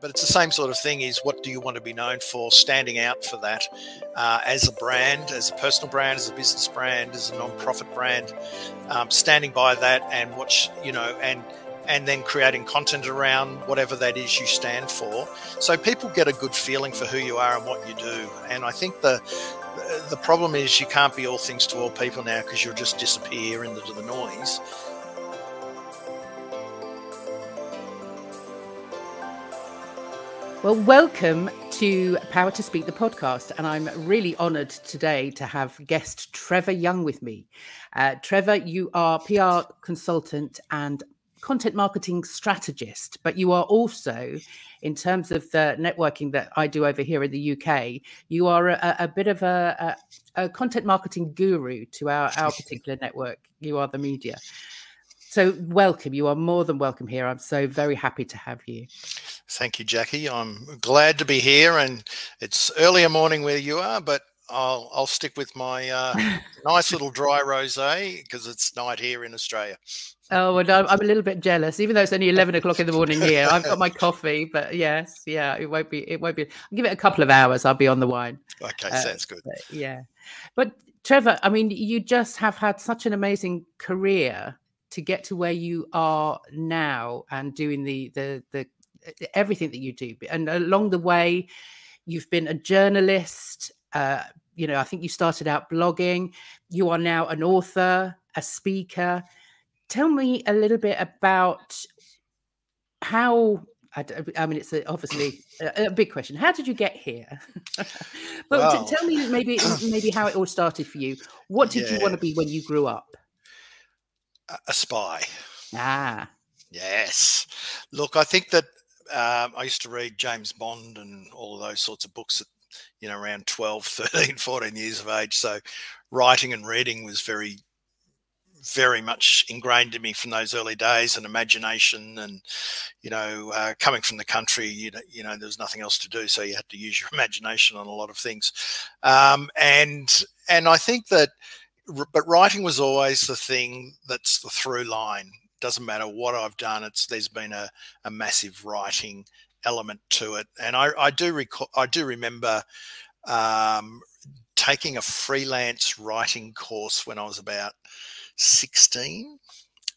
but it's the same sort of thing. Is what do you want to be known for? Standing out for that uh, as a brand, as a personal brand, as a business brand, as a non-profit brand, um, standing by that and watch, you know, and and then creating content around whatever that is you stand for, so people get a good feeling for who you are and what you do. And I think the the problem is you can't be all things to all people now because you'll just disappear into the noise. Well, welcome to Power to Speak, the podcast. And I'm really honored today to have guest Trevor Young with me. Uh, Trevor, you are PR consultant and content marketing strategist, but you are also, in terms of the networking that I do over here in the UK, you are a, a bit of a, a, a content marketing guru to our, our particular network. You are the media. So, welcome. You are more than welcome here. I'm so very happy to have you. Thank you, Jackie. I'm glad to be here, and it's earlier morning where you are, but I'll I'll stick with my uh, nice little dry rosé because it's night here in Australia. Oh, well, I'm a little bit jealous, even though it's only eleven o'clock in the morning here. I've got my coffee, but yes, yeah, it won't be. It won't be. I'll give it a couple of hours. I'll be on the wine. Okay, uh, sounds good. But yeah, but Trevor, I mean, you just have had such an amazing career to get to where you are now and doing the the the everything that you do. And along the way, you've been a journalist. Uh, you know, I think you started out blogging. You are now an author, a speaker. Tell me a little bit about how. I, I mean, it's obviously a, a, big question. How did you get here? but well, tell me maybe maybe how it all started for you. What did yeah. you want to be when you grew up? A spy. Ah. Yes. Look, I think that um, I used to read James Bond and all of those sorts of books at, you know, around 12, 13, 14 years of age. So writing and reading was very, very much ingrained in me from those early days and imagination and, you know, uh, coming from the country, you know, you know, there was nothing else to do. So you had to use your imagination on a lot of things. Um, and, and I think that, but writing was always the thing that's the through line doesn't matter what I've done. It's there's been a, a massive writing element to it, and I, I do recall I do remember um, taking a freelance writing course when I was about sixteen,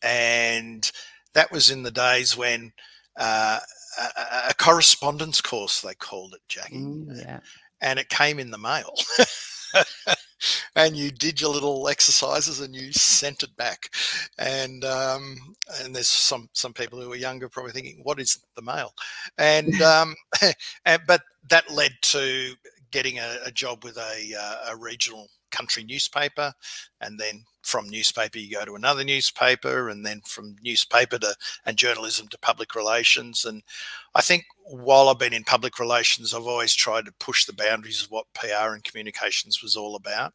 and that was in the days when uh, a, a, correspondence course they called it, Jackie, mm, yeah. and it came in the mail. and you did your little exercises and you sent it back. And um, and there's some some people who are younger probably thinking, what is the mail? And um, and but that led to getting a, a job with a, uh, a regional country newspaper and then from newspaper you go to another newspaper and then from newspaper to and journalism to public relations. And i think while i've been in public relations i've always tried to push the boundaries of what pr and communications was all about.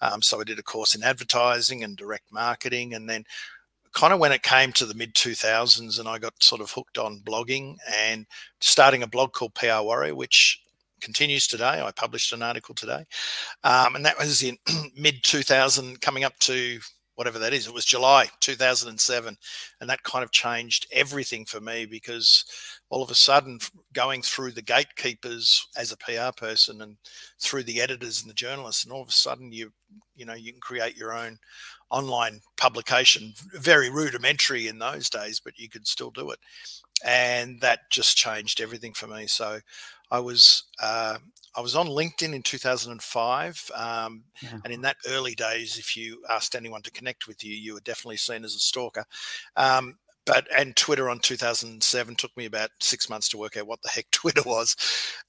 Um, so i did a course in advertising and direct marketing and then kind of when it came to the mid 2000s and I got sort of hooked on blogging and starting a blog called PR Warrior, which continues today. I published an article today, um, and that was in mid 2000, coming up to whatever that is. It was July 2007, and that kind of changed everything for me because all of a sudden, going through the gatekeepers as a PR person and through the editors and the journalists, and all of a sudden you you know you can create your own online publication. Very rudimentary in those days, but you could still do it, and that just changed everything for me. So I was uh, I was on LinkedIn in 2005, um, yeah. and in that early days, if you asked anyone to connect with you, you were definitely seen as a stalker. Um, but and Twitter on 2007 took me about six months to work out what the heck Twitter was,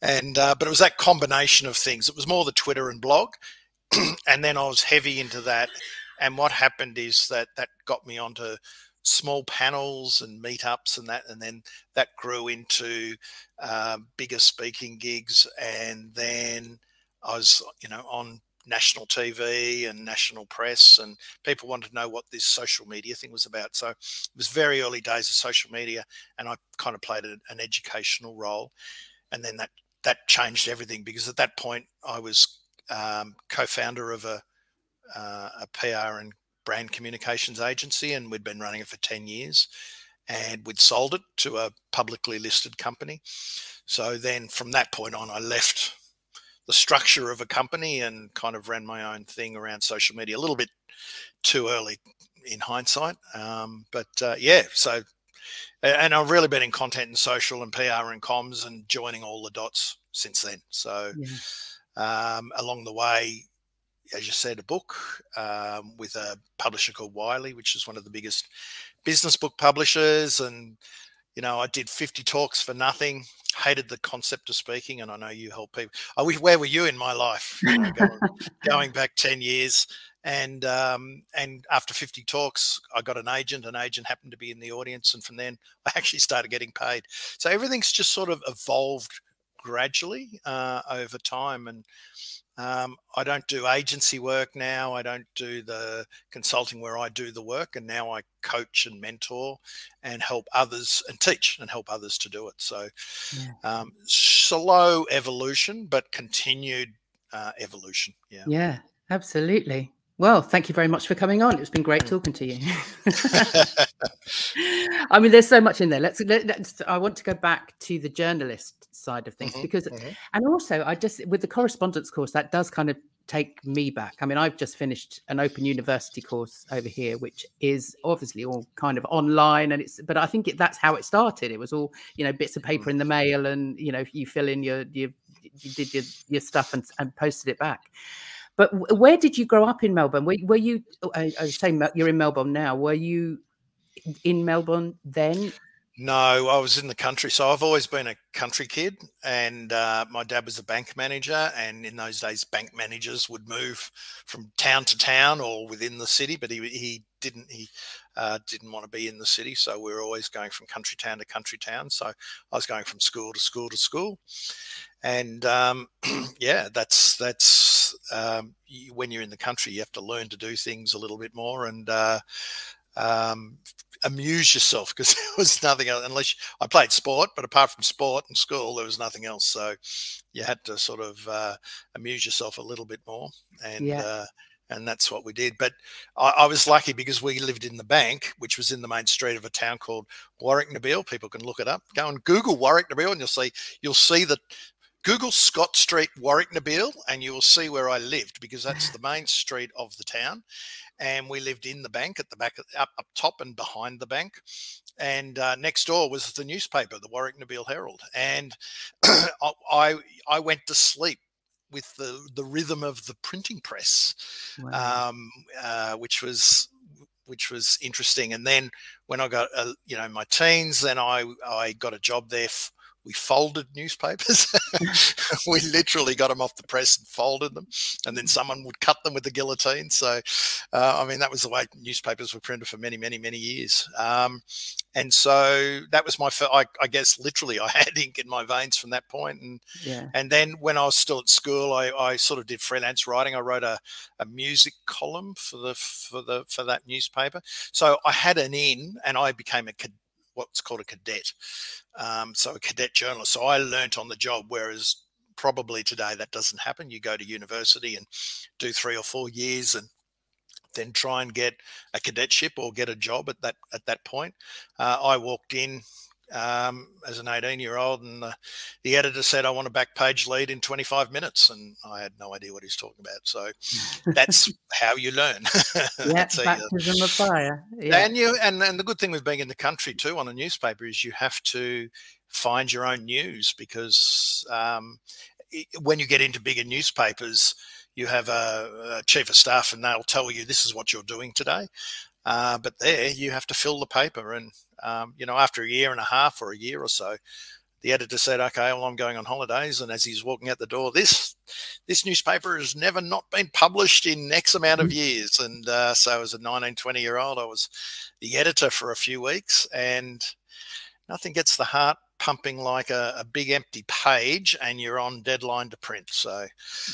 and uh, but it was that combination of things. It was more the Twitter and blog, and then I was heavy into that. And what happened is that that got me onto small panels and meetups and that, and then that grew into uh, bigger speaking gigs, and then I was, you know, on national TV and national press, and people wanted to know what this social media thing was about. So it was very early days of social media, and I kind of played an educational role, and then that that changed everything because at that point I was um, co-founder of a uh, a PR and brand communications agency, and we'd been running it for 10 years. and we'd sold it to a publicly listed company. So then from that point on, I left the structure of a company and kind of ran my own thing around social media a little bit too early in hindsight. Um, but uh, yeah, so and I've really been in content and social and PR and comms and joining all the dots since then. So yeah. um, along the way, as you said, a book um, with a publisher called Wiley, which is one of the biggest business book publishers. And, you know, I did 50 talks for nothing, hated the concept of speaking. And I know you help people. I wish, where were you in my life? You know, going, going, back 10 years. And um, and after 50 talks, I got an agent. An agent happened to be in the audience. And from then, I actually started getting paid. So everything's just sort of evolved gradually uh, over time. And um, I don't do agency work now. I don't do the consulting where I do the work, and now I coach and mentor and help others and teach and help others to do it. So, yeah. um, slow evolution, but continued uh, evolution. Yeah. Yeah, absolutely. Well, thank you very much for coming on. It's been great mm. talking to you. I mean, there's so much in there. Let's, let, us I want to go back to the journalist side of things mm-hmm, because, mm-hmm. and also, I just with the correspondence course that does kind of take me back. I mean, I've just finished an open university course over here, which is obviously all kind of online, and it's. But I think it, that's how it started. It was all you know, bits of paper in the mm-hmm. mail, and you know, you fill in your your you did your, your stuff and, and posted it back. But where did you grow up in Melbourne? Were, were you? Oh, I, I was saying you're in Melbourne now. Were you in Melbourne then? No, I was in the country. So I've always been a country kid, and uh, my dad was a bank manager. And in those days, bank managers would move from town to town or within the city, but he he didn't he uh, didn't want to be in the city, so we were always going from country town to country town. So I was going from school to school to school, and um, yeah, that's that's um, you, when you're in the country, you have to learn to do things a little bit more and uh, um, amuse yourself because there was nothing else unless you, I played sport, but apart from sport and school, there was nothing else. So you had to sort of uh, amuse yourself a little bit more and. Yeah. Uh, and that's what we did. But I, I, was lucky because we lived in the bank, which was in the main street of a town called Warracknabeal. People can look it up. Go and Google Warracknabeal, and you'll see you'll see that. Google Scott Street, Warracknabeal, and you will see where I lived because that's the main street of the town. And we lived in the bank at the back, up, up top and behind the bank. And uh, next door was the newspaper, the Warracknabeal Herald. And I, I went to sleep with the, the rhythm of the printing press, wow. um, uh, which was which was interesting. And then when I got, uh, you know, my teens, then I I got a job there we folded newspapers. we literally got them off the press and folded them, and then someone would cut them with the guillotine. So, uh, I mean, that was the way newspapers were printed for many, many, many years. Um, and so that was my, I, I, guess, literally, I had ink in my veins from that point. And yeah. and then when I was still at school, I, I sort of did freelance writing. I wrote a, a music column for the for the for that newspaper. So I had an in, and I became a what's called a cadet. Um, so a cadet journalist. So I learnt on the job, whereas probably today that doesn't happen. You go to university and do three or four years and then try and get a cadetship or get a job at that at that point. Uh, I walked in um, as an 18 year old, and the, the, editor said, I want a back page lead in 25 minutes. And I had no idea what he's talking about. So that's how you learn. yeah, baptism of fire. Yeah. And, you, and, and the good thing with being in the country too on a newspaper is you have to find your own news because um, it, when you get into bigger newspapers, you have a, a, chief of staff and they'll tell you this is what you're doing today. Uh, but there you have to fill the paper. And, um, you know, after a year and a half or a year or so, the editor said, okay, well, I'm going on holidays. And as he's walking out the door, this, this newspaper has never not been published in X amount of mm-hmm. years. And uh, so as a 19, 20 year old, I was the editor for a few weeks and nothing gets the heart pumping like a, a, big empty page and you're on deadline to print. So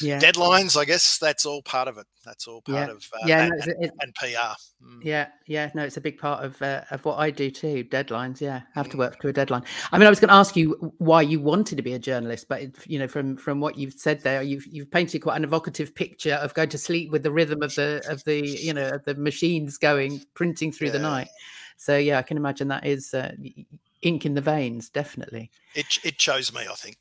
yeah. deadlines, I guess that's all part of it. That's all part yeah. of uh, yeah, and, and, and, PR. Mm. Yeah, yeah, no, it's a big part of uh, of what I do too. Deadlines, yeah, have to mm. work to a deadline. I mean, I was going to ask you why you wanted to be a journalist, but you know, from from what you've said there, you've you've painted quite an evocative picture of going to sleep with the rhythm of the of the you know the machines going printing through yeah. the night. So yeah, I can imagine that is uh, ink in the veins, definitely. It it chose me, I think.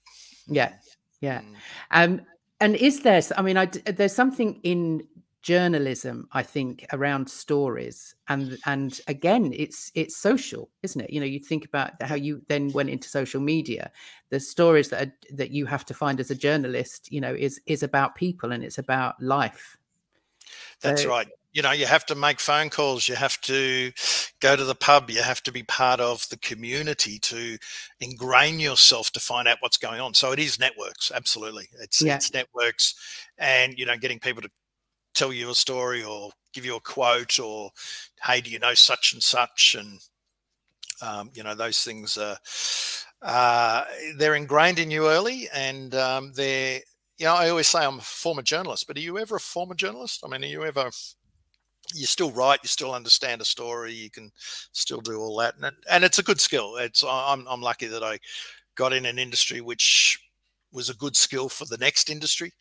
Yeah, yeah. Mm. Um, and is there? I mean, I there's something in journalism i think around stories and and again it's it's social isn't it you know you think about how you then went into social media the stories that are, that you have to find as a journalist you know is is about people and it's about life that's so, right you know you have to make phone calls you have to go to the pub you have to be part of the community to ingrain yourself to find out what's going on. So it is networks absolutely. It's yeah. it's networks and you know getting people to tell you a story or give you a quote or hey do you know such and such? and um, you know those things are uh, they're ingrained in you early and um, they're you know i always say i'm a former journalist but are you ever a former journalist? I mean are you ever you still write you still understand a story you can still do all that and, and it's a good skill it's I'm, I'm lucky that i got in an industry which was a good skill for the next industry,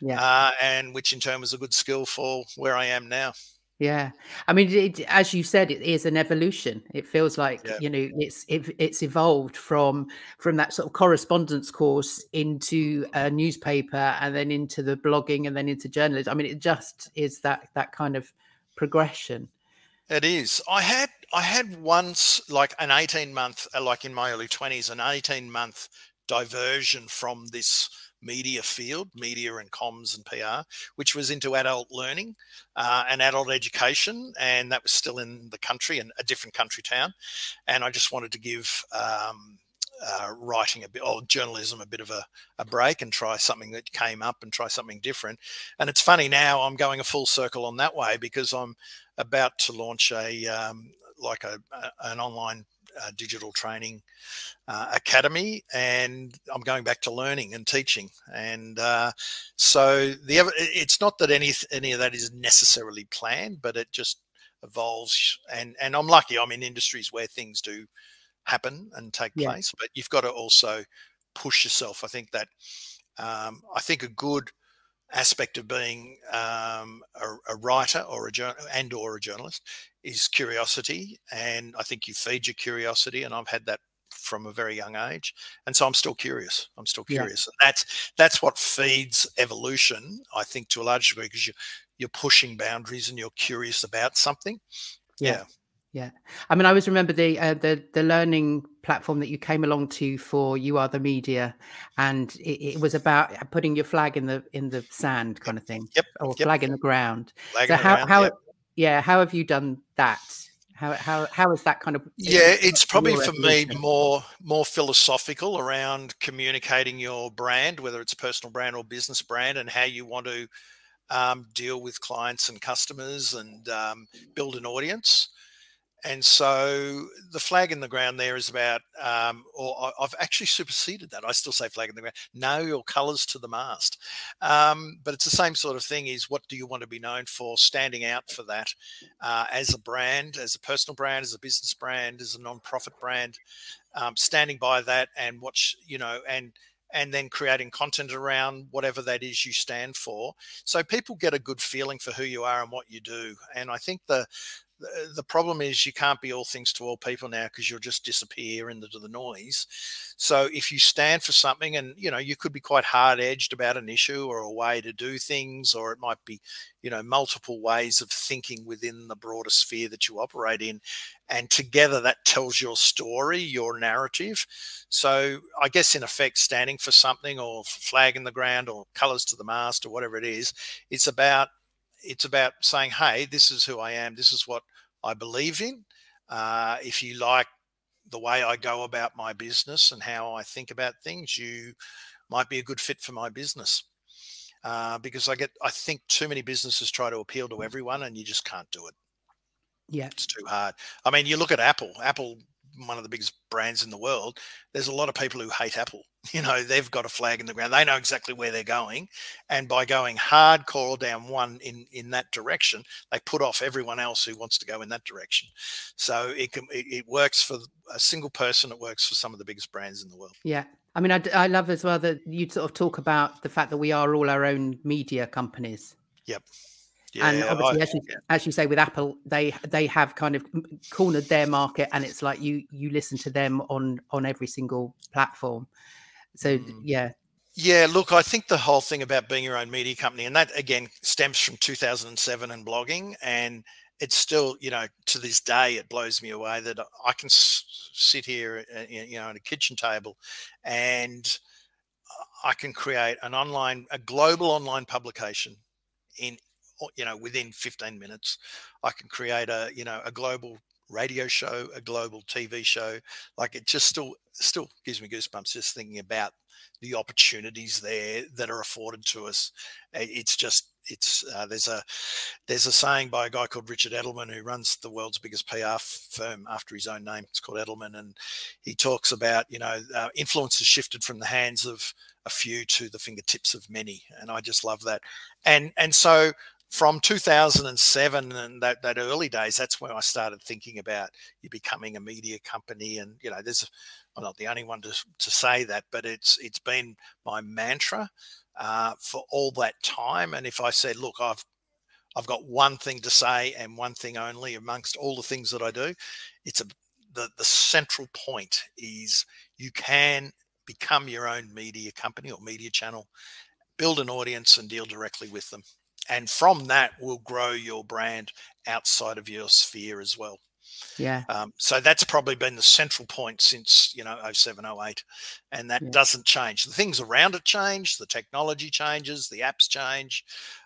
yeah, uh, and which in turn was a good skill for where I am now. Yeah, I mean, it, as you said, it is an evolution. It feels like yeah. you know it's it, it's evolved from from that sort of correspondence course into a newspaper, and then into the blogging, and then into journalism. I mean, it just is that that kind of progression. It is. I had I had once like an eighteen month, uh, like in my early twenties, an eighteen month diversion from this media field, media and comms and PR, which was into adult learning uh, and adult education. And that was still in the country and a different country town. And I just wanted to give um, uh, writing a bit or journalism a bit of a, a break and try something that came up and try something different. And it's funny now I'm going a full circle on that way because I'm about to launch a um, like a, a, an online uh, digital training uh, academy, and I'm going back to learning and teaching. And uh, so the it's not that any any of that is necessarily planned, but it just evolves. And and I'm lucky. I'm in industries where things do happen and take yeah. place, but you've got to also push yourself. I think that um, I think a good aspect of being um, a, a, writer or a and or a journalist is curiosity, and I think you feed your curiosity, and I've had that from a very young age, and so I'm still curious. I'm still curious, yeah. and that's that's what feeds evolution. I think to a large degree because you you're pushing boundaries and you're curious about something. yeah. yeah. Yeah, I mean, I always remember the uh, the the learning platform that you came along to for you are the media, and it, it was about putting your flag in the in the sand kind of thing, yep, or yep. flag in the ground. Flag so how ground, how yep. yeah, how have you done that? How how how is that kind of yeah? It's probably for me more more philosophical around communicating your brand, whether it's personal brand or business brand, and how you want to um, deal with clients and customers and um, build an audience and so the flag in the ground there is about, um, or I've actually superseded that. I still say flag in the ground. Know your colours to the mast, um, but it's the same sort of thing. Is what do you want to be known for? Standing out for that uh, as a brand, as a personal brand, as a business brand, as a non-profit brand, um, standing by that and watch, you know, and and then creating content around whatever that is you stand for so people get a good feeling for who you are and what you do and i think the the problem is you can't be all things to all people now because you'll just disappear into the noise. So if you stand for something and you know you could be quite hard edged about an issue or a way to do things or it might be you know multiple ways of thinking within the broader sphere that you operate in and together that tells your story, your narrative. So I guess in effect standing for something or flag in the ground or colors to the mast or whatever it is, it's about it's about saying, hey, this is who I am. This is what I believe in. Uh, if you like the way I go about my business and how I think about things, you might be a good fit for my business. Uh, because I get, I think too many businesses try to appeal to everyone, and you just can't do it. Yeah, it's too hard. I mean, you look at Apple. Apple one of the biggest brands in the world, there's a lot of people who hate Apple. You know, they've got a flag in the ground. They know exactly where they're going, and by going hardcore down one in in that direction, they put off everyone else who wants to go in that direction. So it can it, it works for a single person. It works for some of the biggest brands in the world. Yeah. I mean, I, I love as well that you sort of talk about the fact that we are all our own media companies. Yep Yeah, and obviously, I, as, you, yeah. as you say, with Apple, they they have kind of cornered their market, and it's like you you listen to them on on every single platform. So mm. yeah, yeah, look, I think the whole thing about being your own media company, and that again stems from 2007 and blogging, and it's still, you know, to this day, it blows me away that I can sit here, uh, you know, at a kitchen table, and I can create an online, a global online publication in, you know, within 15 minutes. I can create a, you know, a global radio show, a global TV show. Like it just still, still gives me goosebumps just thinking about the opportunities there that are afforded to us. It's just it's uh, there's a there's a saying by a guy called Richard Edelman who runs the world's biggest PR firm after his own name. It's called Edelman, and he talks about you know uh, influence has shifted from the hands of a few to the fingertips of many, and I just love that. And and so from 2007 and that, that early days, that's when I started thinking about you becoming a media company. And, you know, there's, I'm not the only one to, to say that, but it's, it's been my mantra uh, for all that time. And if I said, look, I've, I've got one thing to say and one thing only amongst all the things that I do, it's a, the, the central point is you can become your own media company or media channel, build an audience and deal directly with them and from that will grow your brand outside of your sphere as well. Yeah. Um, so that's probably been the central point since you know 07 08 and that yeah. doesn't change. The things around it change the technology changes the apps change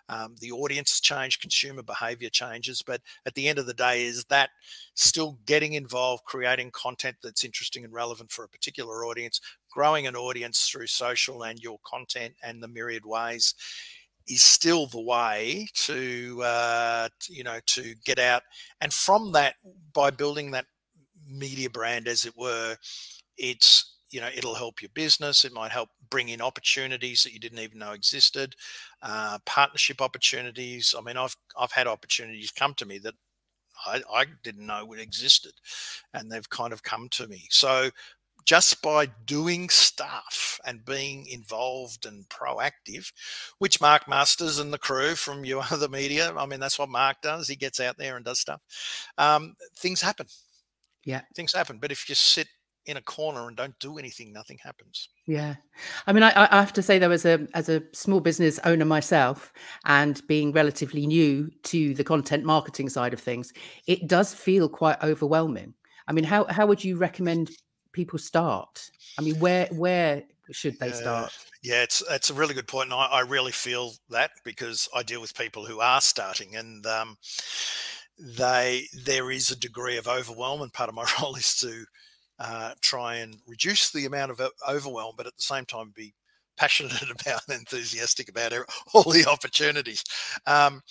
um, the audience change consumer behavior changes but at the end of the day is that still getting involved creating content that's interesting and relevant for a particular audience growing an audience through social and your content and the myriad ways is still the way to uh, you know to get out. And from that by building that media brand as it were it's you know it'll help your business. It might help bring in opportunities that you didn't even know existed uh, partnership opportunities. I mean i've i've had opportunities come to me that I, I didn't know it existed and they've kind of come to me. So just by doing stuff and being involved and proactive, which Mark Masters and the crew from You Are the Media, I mean, that's what Mark does. He gets out there and does stuff. Um, things happen. Yeah. Things happen. But if you sit in a corner and don't do anything, nothing happens. Yeah, I mean, I, I, have to say, there was a as a small business owner myself, and being relatively new to the content marketing side of things, it does feel quite overwhelming. I mean, how how would you recommend people start? I mean, where where should they start? Yeah, it's it's a really good point, and I, I, really feel that because I deal with people who are starting, and um, they there is a degree of overwhelm, and part of my role is to uh, try and reduce the amount of overwhelm, but at the same time be passionate about and enthusiastic about all the opportunities. Um,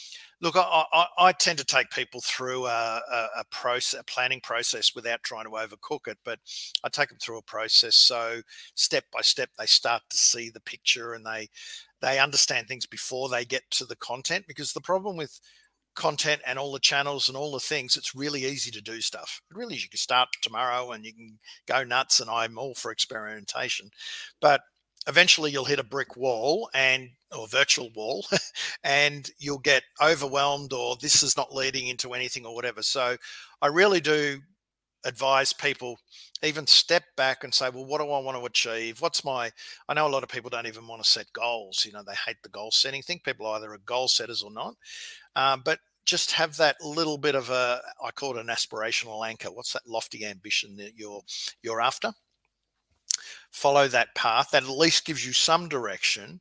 Look, I, I, I, tend to take people through a, a, a, process, a planning process without trying to overcook it, but I take them through a process so step by step they start to see the picture and they they understand things before they get to the content. Because the problem with content and all the channels and all the things, it's really easy to do stuff. It really is. You can start tomorrow and you can go nuts, and I'm all for experimentation, but eventually you'll hit a brick wall and or virtual wall and you'll get overwhelmed or this is not leading into anything or whatever. So i really do advise people even step back and say well what do i want to achieve? What's my i know a lot of people don't even want to set goals you know they hate the goal setting thing. People either are goal setters or not. Um, but just have that little bit of a i call it an aspirational anchor. What's that lofty ambition that you're you're after follow that path that at least gives you some direction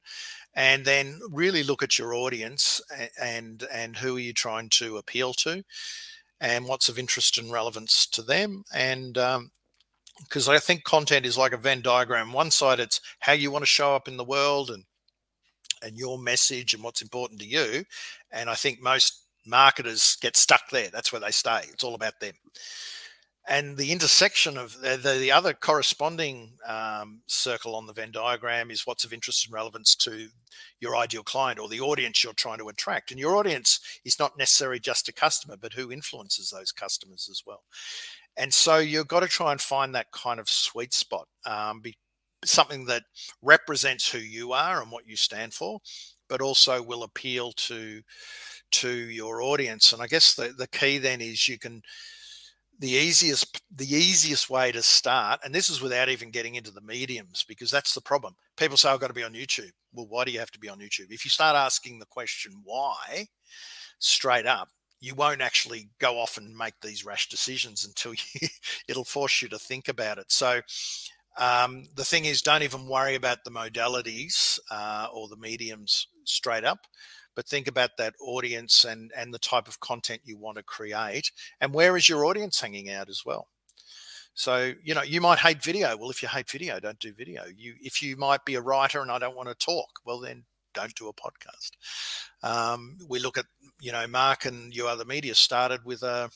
and then really look at your audience and and who are you trying to appeal to and what's of interest and relevance to them and because um, i think content is like a venn diagram. One side it's how you want to show up in the world and and your message and what's important to you and i think most marketers get stuck there. That's where they stay. It's all about them and the intersection of the, the, the other corresponding um, circle on the Venn diagram is what's of interest and relevance to your ideal client or the audience you're trying to attract. And your audience is not necessarily just a customer, but who influences those customers as well. And so you've got to try and find that kind of sweet spot, um, be, something that represents who you are and what you stand for, but also will appeal to to your audience. And I guess the, the key then is you can the easiest the easiest way to start, and this is without even getting into the mediums, because that's the problem. People say I've got to be on YouTube. Well, why do you have to be on YouTube? If you start asking the question why straight up, you won't actually go off and make these rash decisions until you, it'll force you to think about it. So um, the thing is, don't even worry about the modalities uh, or the mediums straight up, but think about that audience and and the type of content you want to create, and where is your audience hanging out as well. So you know you might hate video. Well, if you hate video, don't do video. You if you might be a writer and I don't want to talk, well then don't do a podcast. Um, we look at you know Mark and you other media started with a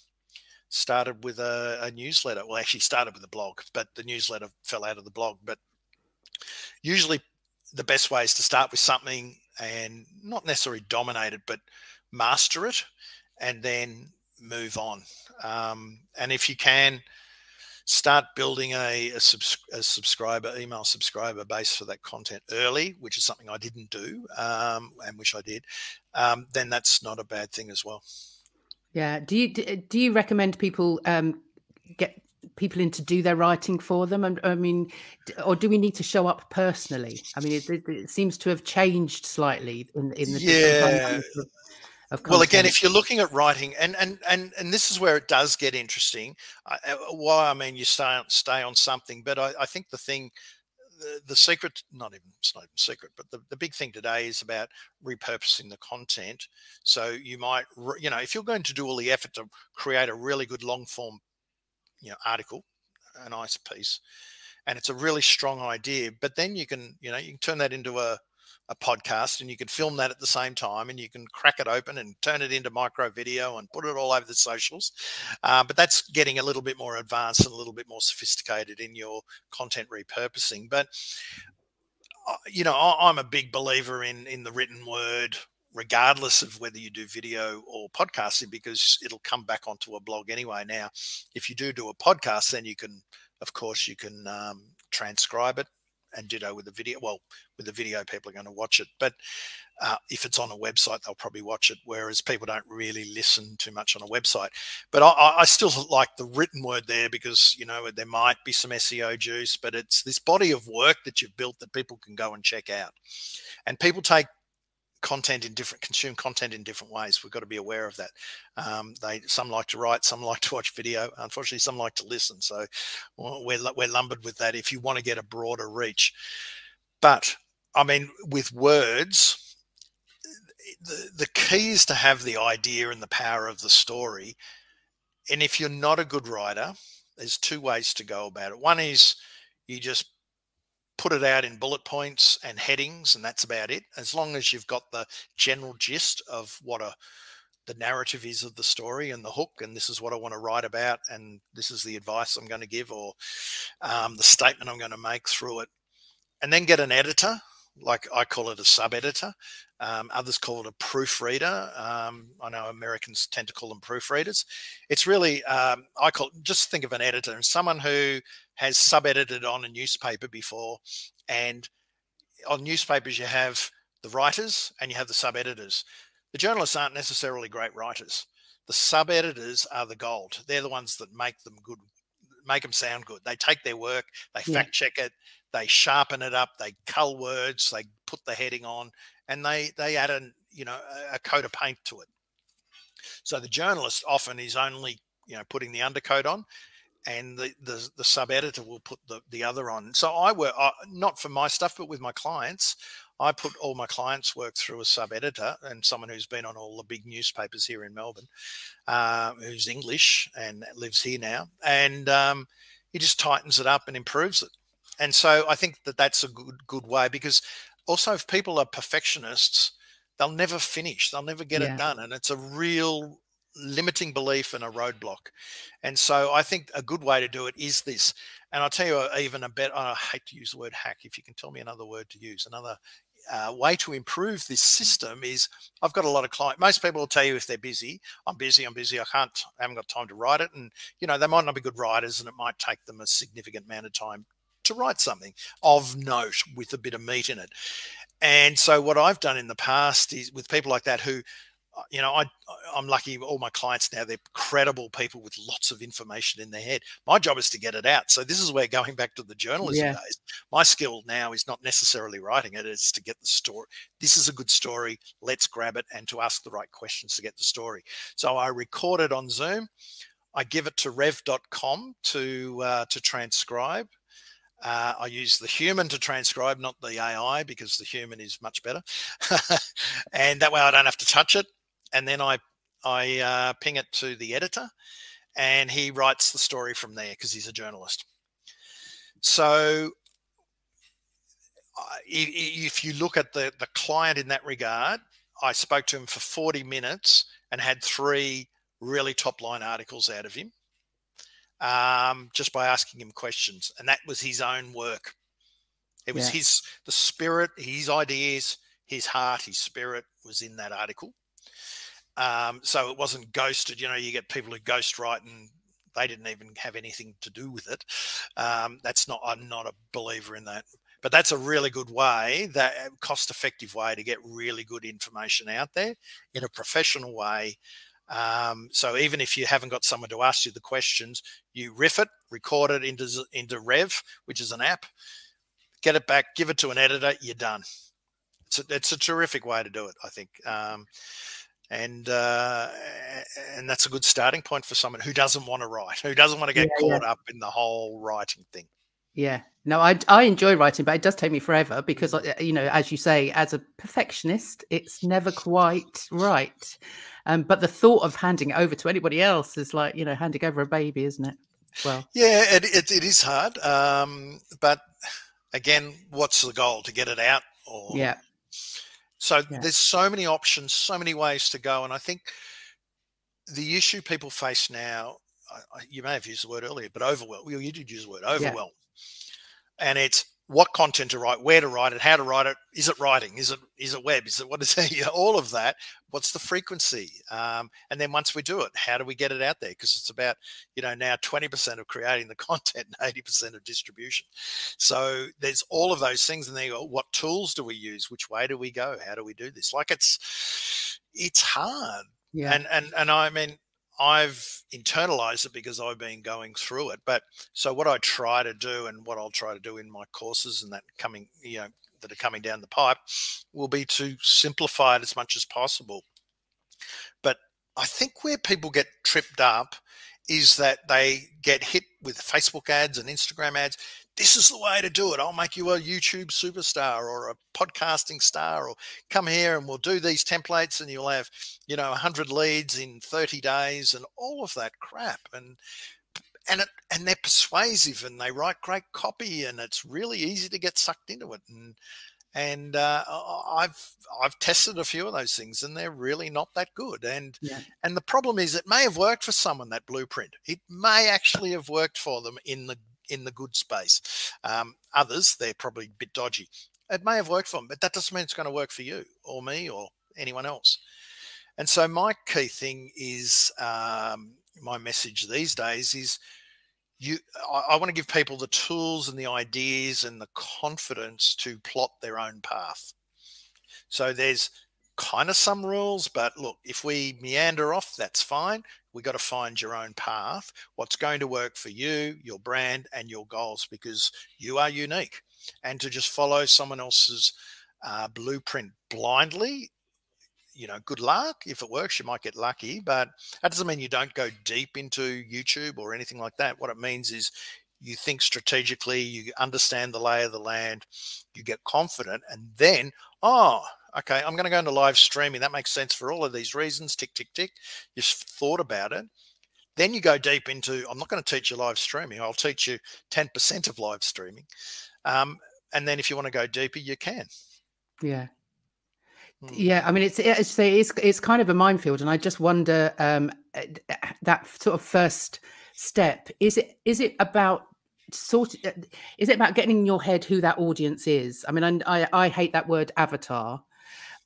started with a, a, newsletter. Well, actually started with a blog, but the newsletter fell out of the blog. But usually, the best way is to start with something and not necessarily dominate it, but master it, and then move on. Um, and if you can, start building a, a, subs- a, subscriber email subscriber base for that content early, which is something I didn't do um, and wish I did. Um, then that's not a bad thing as well. Yeah. Do you do you recommend people um, get people in to do their writing for them? And I mean, or do we need to show up personally? I mean, it, it seems to have changed slightly in in the yeah. well, again, if you're looking at writing, and and and and this is where it does get interesting. Uh, why I mean, you stay on, stay on something, but I, I think the thing the, the secret, not even it's not even secret, but the, the big thing today is about repurposing the content. So you might, you know, if you're going to do all the effort to create a really good long form, you know, article, a nice piece, and it's a really strong idea, but then you can, you know, you can turn that into a a podcast and you can film that at the same time and you can crack it open and turn it into micro video and put it all over the socials. Uh, but that's getting a little bit more advanced and a little bit more sophisticated in your content repurposing. But uh, you know, I, I'm a big believer in in the written word, regardless of whether you do video or podcasting, because it'll come back onto a blog anyway. Now, if you do do a podcast, then you can, of course, you can um, transcribe it and ditto with the video. Well, with the video, people are going to watch it, but uh, if it's on a website, they'll probably watch it. Whereas people don't really listen too much on a website. But I, I still like the written word there because you know there might be some SEO juice, but it's this body of work that you've built that people can go and check out. And people take content in different consume content in different ways. We've got to be aware of that. Um, they some like to write, some like to watch video. Unfortunately, some like to listen. So we're we're lumbered with that. If you want to get a broader reach, but I mean, with words, the the key is to have the idea and the power of the story. And if you're not a good writer, there's two ways to go about it. One is you just put it out in bullet points and headings, and that's about it. As long as you've got the general gist of what a the narrative is of the story and the hook, and this is what I want to write about, and this is the advice I'm going to give, or um, the statement I'm going to make through it, and then get an editor like I call it a sub editor. Um, others call it a proofreader. Um, I know Americans tend to call them proofreaders. It's really, um, I call just think of an editor and someone who has sub edited on a newspaper before. And on newspapers, you have the writers and you have the sub editors. The journalists aren't necessarily great writers. The sub editors are the gold. They're the ones that make them good, make them sound good. They take their work, they yeah. fact check it, they sharpen it up, they cull words, they put the heading on, and they they add a you know a coat of paint to it. So the journalist often is only you know putting the undercoat on, and the the, the sub editor will put the the other on. So I work not for my stuff, but with my clients. I put all my clients' work through a sub editor and someone who's been on all the big newspapers here in Melbourne, uh, who's English and lives here now, and um, he just tightens it up and improves it and so I think that that's a good good way because also if people are perfectionists, they'll never finish, they'll never get yeah. it done, and it's a real limiting belief and a roadblock. And so I think a good way to do it is this. And I'll tell you even a better. I hate to use the word hack. If you can tell me another word to use, another uh, way to improve this system is I've got a lot of clients. Most people will tell you if they're busy, I'm busy, I'm busy, I can't, I haven't got time to write it. And, you know, they might not be good writers and it might take them a significant amount of time to write something of note with a bit of meat in it. and so what I've done in the past is with people like that who uh, you know, I I'm lucky. All my clients now they're credible people with lots of information in their head. My job is to get it out. So this is where going back to the journalism yeah. days. My skill now is not necessarily writing it; it's to get the story. This is a good story. Let's grab it and to ask the right questions to get the story. So I record it on Zoom. I give it to Rev.com to uh, to transcribe. Uh, I use the human to transcribe, not the AI, because the human is much better. and that way I don't have to touch it and then I I uh, ping it to the editor, and he writes the story from there because he's a journalist. So if you look at the the client in that regard, I spoke to him for 40 minutes and had three really top line articles out of him um, just by asking him questions, and that was his own work. It was yeah. his the spirit, his ideas, his heart, his spirit was in that article. Um, so it wasn't ghosted. You know, you get people who ghost write and they didn't even have anything to do with it. Um, that's not. I'm not a believer in that. But that's a really good way, that uh, cost-effective way to get really good information out there in a professional way. Um, so even if you haven't got someone to ask you the questions, you riff it, record it into into Rev, which is an app, get it back, give it to an editor, you're done. It's a, it's a terrific way to do it, I think. Um, and uh, and that's a good starting point for someone who doesn't want to write, who doesn't want to get yeah, caught yeah. up in the whole writing thing. Yeah, no, I I enjoy writing, but it does take me forever because uh, you know, as you say, as a perfectionist, it's never quite right. Um, but the thought of handing it over to anybody else is like you know handing over a baby, isn't it? Well, yeah, it it, it is hard. Um, but again, what's the goal? To get it out, or yeah, so yeah. there's so many options, so many ways to go, and I think the issue people face now, I, you may have used the word earlier, but overwhelm. Well, you did use the word overwhelm, yeah. and it's what content to write, where to write it, how to write it. Is it writing? Is it is it web? Is it what is it? all of that. What's the frequency? Um, and then once we do it, how do we get it out there? Because it's about you know now twenty percent of creating the content, and eighty percent of distribution. So there's all of those things, and then go, what tools do we use? Which way do we go? How do we do this? Like it's it's hard. Yeah. And and and I mean I've internalized it because I've been going through it. But so what I try to do and what I'll try to do in my courses and that coming, you know, that are coming down the pipe will be to simplify it as much as possible. But I think where people get tripped up is that they get hit with Facebook ads and Instagram ads this is the way to do it. I'll make you a YouTube superstar or a podcasting star, or come here and we'll do these templates and you'll have, you know, 100 leads in 30 days and all of that crap. And and it, and they're persuasive and they write great copy and it's really easy to get sucked into it. And and uh, I've I've tested a few of those things and they're really not that good. And yeah. and the problem is it may have worked for someone that blueprint. It may actually have worked for them in the in the good space. Um, others, they're probably a bit dodgy. It may have worked for them, but that doesn't mean it's going to work for you or me or anyone else. And so my key thing is um, my message these days is you I, I want to give people the tools and the ideas and the confidence to plot their own path. So there's kind of some rules, but look, if we meander off, that's fine we got to find your own path what's going to work for you your brand and your goals because you are unique. And to just follow someone else's uh, blueprint blindly you know good luck. If it works you might get lucky but that doesn't mean you don't go deep into youtube or anything like that. What it means is you think strategically you understand the lay of the land you get confident and then oh okay, I'm going to go into live streaming. That makes sense for all of these reasons. Tick, tick, tick. You've thought about it. Then you go deep into, I'm not going to teach you live streaming. I'll teach you 10% of live streaming. Um, and then if you want to go deeper, you can. Yeah. Hmm. Yeah, I mean it's it's it's it's kind of a minefield, and I just wonder um, that sort of first step is it is it about sort of, is it about getting in your head who that audience is? I mean, I I, I hate that word avatar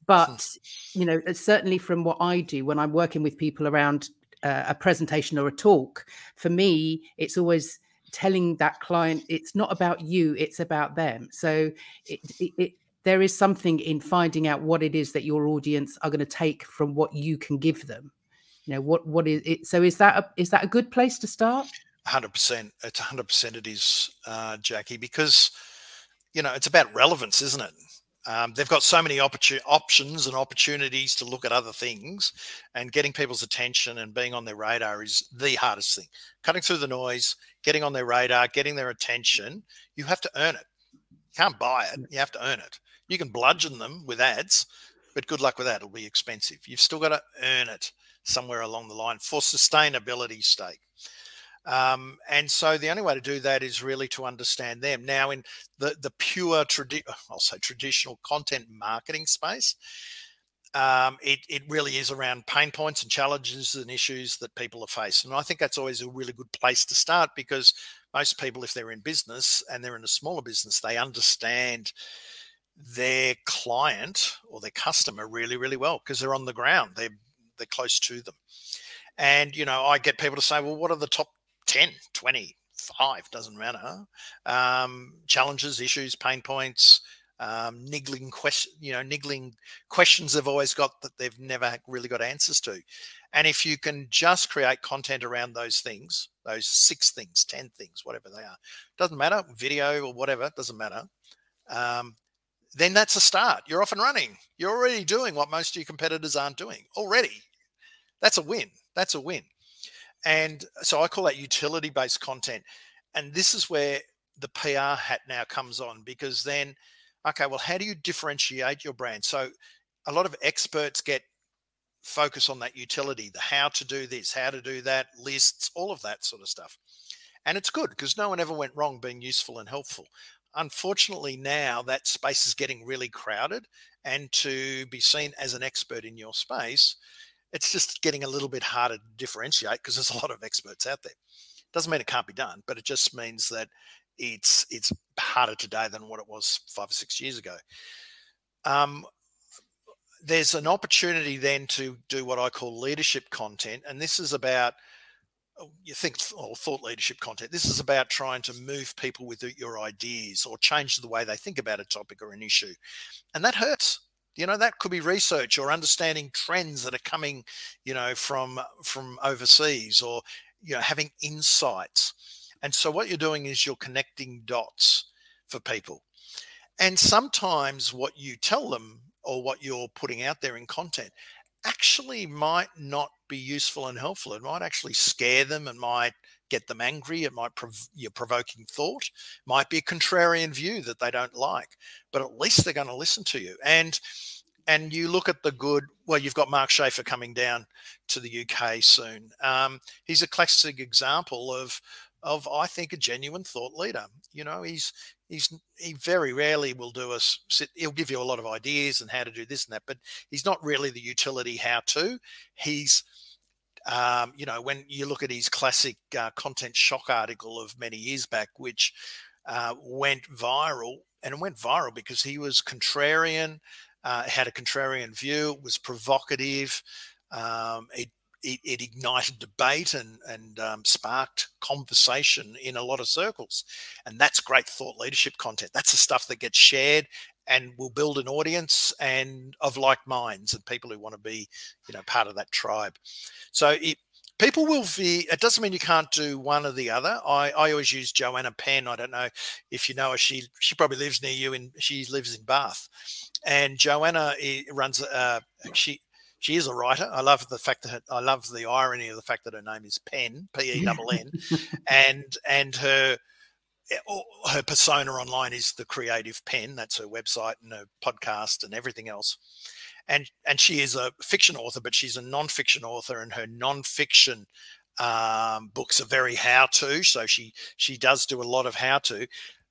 but you know, certainly from what I do when I'm working with people around uh, a presentation or a talk, for me, it's always telling that client it's not about you, it's about them. So it, it, it there is something in finding out what it is that your audience are going to take from what you can give them. You know what what is it so is that a, is that a good place to start? 100% it's 100% it is uh, jackie because you know it's about relevance isn't it um, they've got so many opportun- options and opportunities to look at other things and getting people's attention and being on their radar is the hardest thing. Cutting through the noise getting on their radar getting their attention you have to earn it. You can't buy it you have to earn it. You can bludgeon them with ads but good luck with that it'll be expensive. You've still got to earn it somewhere along the line for sustainability's sake. Um, and so the only way to do that is really to understand them. Now, in the the pure tradi- I'll say traditional content marketing space, um, it it really is around pain points and challenges and issues that people are facing. And I think that's always a really good place to start because most people, if they're in business and they're in a smaller business, they understand their client or their customer really, really well because they're on the ground. They're they're close to them. And, you know, I get people to say, well, what are the top 10, 20, five, doesn't matter, um, challenges, issues, pain points, um, niggling question, you know, niggling questions they've always got that they've never really got answers to. And if you can just create content around those things, those six things, 10 things, whatever they are, doesn't matter, video or whatever, doesn't matter. Um, then that's a start. You're off and running. You're already doing what most of your competitors aren't doing already. That's a win. That's a win. And so I call that utility based content. And this is where the PR hat now comes on because then, okay, well, how do you differentiate your brand? So a lot of experts get focus on that utility, the how to do this, how to do that, lists, all of that sort of stuff. And it's good because no one ever went wrong being useful and helpful unfortunately now that space is getting really crowded and to be seen as an expert in your space it's just getting a little bit harder to differentiate because there's a lot of experts out there doesn't mean it can't be done but it just means that it's it's harder today than what it was five or six years ago um, there's an opportunity then to do what i call leadership content and this is about Oh, you think or thought leadership content. This is about trying to move people with your ideas or change the way they think about a topic or an issue. And that hurts. You know, that could be research or understanding trends that are coming, you know, from from overseas or you know, having insights. And so what you're doing is you're connecting dots for people. And sometimes what you tell them or what you're putting out there in content actually might not be useful and helpful. It might actually scare them and might get them angry. It might prov- your provoking thought might be a contrarian view that they don't like, but at least they're going to listen to you. And and you look at the good. Well, you've got Mark Schaefer coming down to the UK soon. Um, he's a classic example of of I think a genuine thought leader. You know, he's he's he very rarely will do us sit he'll give you a lot of ideas and how to do this and that but he's not really the utility how to he's um, you know when you look at his classic uh, content shock article of many years back which uh, went viral and it went viral because he was contrarian uh, had a contrarian view was provocative um, it it, it ignited debate and, and um, sparked conversation in a lot of circles. And that's great thought leadership content. That's the stuff that gets shared and we'll build an audience and of like minds and people who want to be, you know, part of that tribe. So it, people will be it doesn't mean you can't do one or the other i i always use joanna penn i don't know if you know her she she probably lives near you and she lives in bath and joanna eh, runs uh she she is a writer. I love the fact that I love the irony of the fact that her name is Penn, P E N N, and and her her persona online is the Creative Penn. That's her website and her podcast and everything else. And and she is a fiction author, but she's a non-fiction author, and her non-fiction um, books are very how-to. So she she does do a lot of how-to.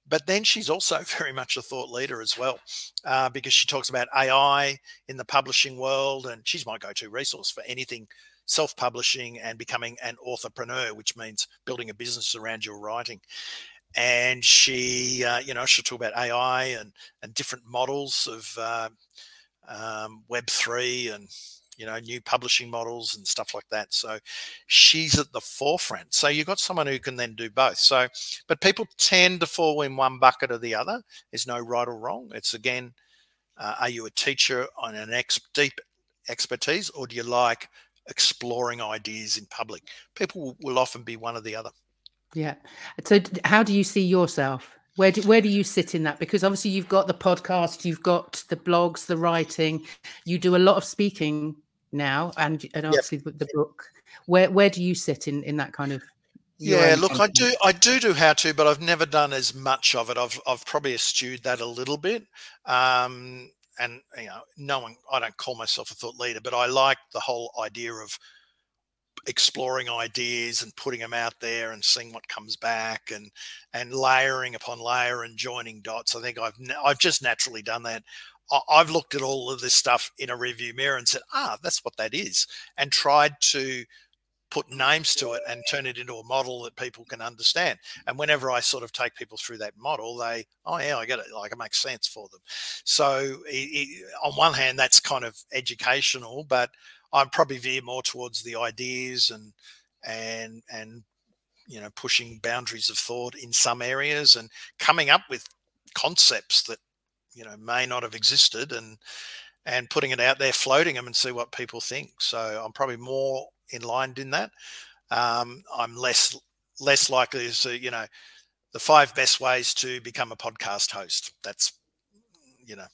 But then she's also very much a thought leader as well, uh, because she talks about AI in the publishing world, and she's my go to resource for anything self publishing and becoming an authorpreneur, which means building a business around your writing. And she, uh, you know, she'll talk about AI and, and different models of uh, um, Web3 and you know, new publishing models and stuff like that. So she's at the forefront. So you've got someone who can then do both. So, but people tend to fall in one bucket or the other. There's no right or wrong. It's again Uh, are you a teacher on an ex- deep expertise, or do you like exploring ideas in public? People will often be one or the other. Yeah. So, how do you see yourself? Where do, where do you sit in that? Because obviously you've got the podcast, you've got the blogs, the writing. You do a lot of speaking now, and and obviously yep. the book. Where where do you sit in in that kind of? Yeah, look, I do I do do how to, but I've never done as much of it. I've I've probably eschewed that a little bit. Um, and you know, no one I don't call myself a thought leader, but I like the whole idea of exploring ideas and putting them out there and seeing what comes back and and layering upon layer and joining dots. I think I've I've just naturally done that. I've looked at all of this stuff in a review mirror and said, ah, that's what that is, and tried to put names to it and turn it into a model that people can understand. And whenever I sort of take people through that model, they, oh yeah, I get it. Like it makes sense for them. So it, it, on one hand, that's kind of educational, but I probably veer more towards the ideas and and and you know pushing boundaries of thought in some areas and coming up with concepts that you know may not have existed and and putting it out there floating them and see what people think. So i'm probably more in line in that. Um, i'm less less likely to you know the five best ways to become a podcast host. That's you know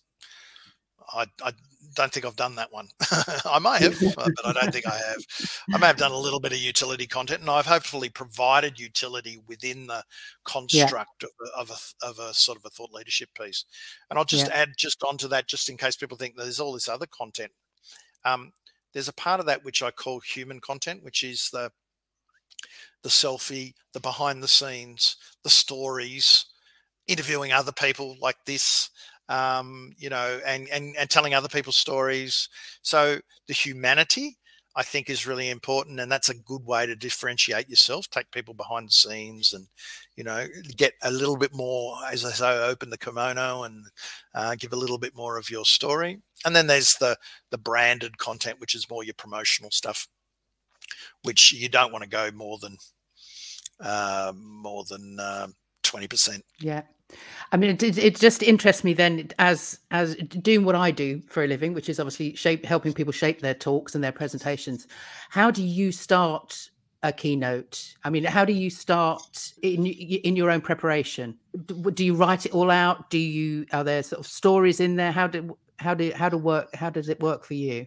I, I don't think I've done that one. I might have, but I don't think I have. I may have done a little bit of utility content, and I've hopefully provided utility within the construct yeah. of, a, of, a, of a sort of a thought leadership piece. And I'll just yeah. add just onto that, just in case people think there's all this other content. Um, there's a part of that which I call human content, which is the the selfie, the behind the scenes, the stories, interviewing other people like this, um, you know, and, and, and telling other people's stories. So the humanity, I think, is really important, and that's a good way to differentiate yourself. Take people behind the scenes, and you know, get a little bit more, as I say, open the kimono and uh, give a little bit more of your story. And then there's the the branded content, which is more your promotional stuff, which you don't want to go more than uh, more than twenty uh, percent. Yeah. I mean, it, it just interests me then as as doing what I do for a living, which is obviously shape helping people shape their talks and their presentations. How do you start a keynote? I mean, how do you start in in your own preparation? Do you write it all out? Do you are there sort of stories in there? How do how do how to work? How does it work for you?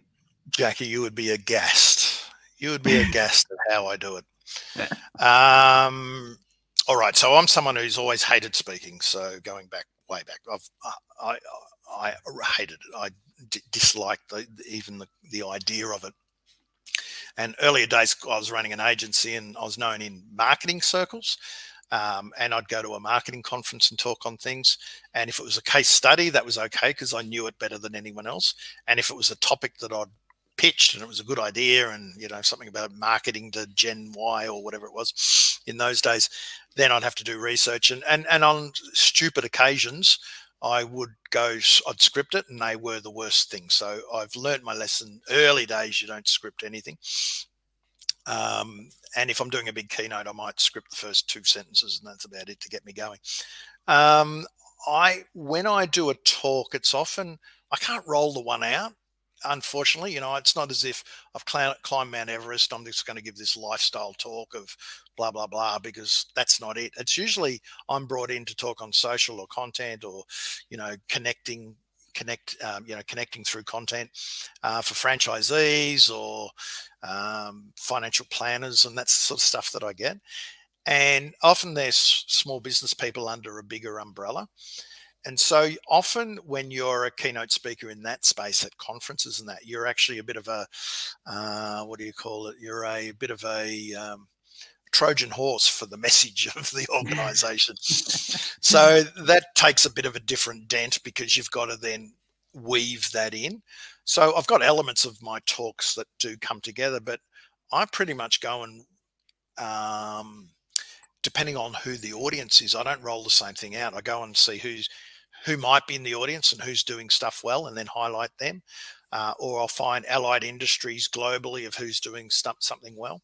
Jackie, you would be a guest. You would be a guest at how I do it. Um, all right. So I'm someone who's always hated speaking. So going back way back, I've I I, I hated it. I disliked the, even the, the idea of it. And earlier days, I was running an agency, and I was known in marketing circles. Um, and I'd go to a marketing conference and talk on things. And if it was a case study, that was okay because I knew it better than anyone else. And if it was a topic that I'd pitched and it was a good idea and you know something about marketing to gen y or whatever it was in those days then i'd have to do research. And and, and on stupid occasions i would go i'd script it and they were the worst thing. So i've learned my lesson. Early days you don't script anything. Um, and if i'm doing a big keynote i might script the first two sentences and that's about it to get me going. Um, i when i do a talk it's often i can't roll the one out unfortunately, you know, it's not as if I've climbed Mount Everest. I'm just going to give this lifestyle talk of blah blah blah because that's not it. It's usually I'm brought in to talk on social or content or, you know, connecting connect um, you know connecting through content uh, for franchisees or um, financial planners and that's the sort of stuff that I get. And often there's small business people under a bigger umbrella. And so often when you're a keynote speaker in that space at conferences and that, you're actually a bit of a, uh, what do you call it? You're a bit of a um, Trojan horse for the message of the organization. so that takes a bit of a different dent because you've got to then weave that in. So I've got elements of my talks that do come together, but I pretty much go and um, depending on who the audience is, I don't roll the same thing out. I go and see who's who might be in the audience and who's doing stuff well and then highlight them. Uh, or I'll find allied industries globally of who's doing something well.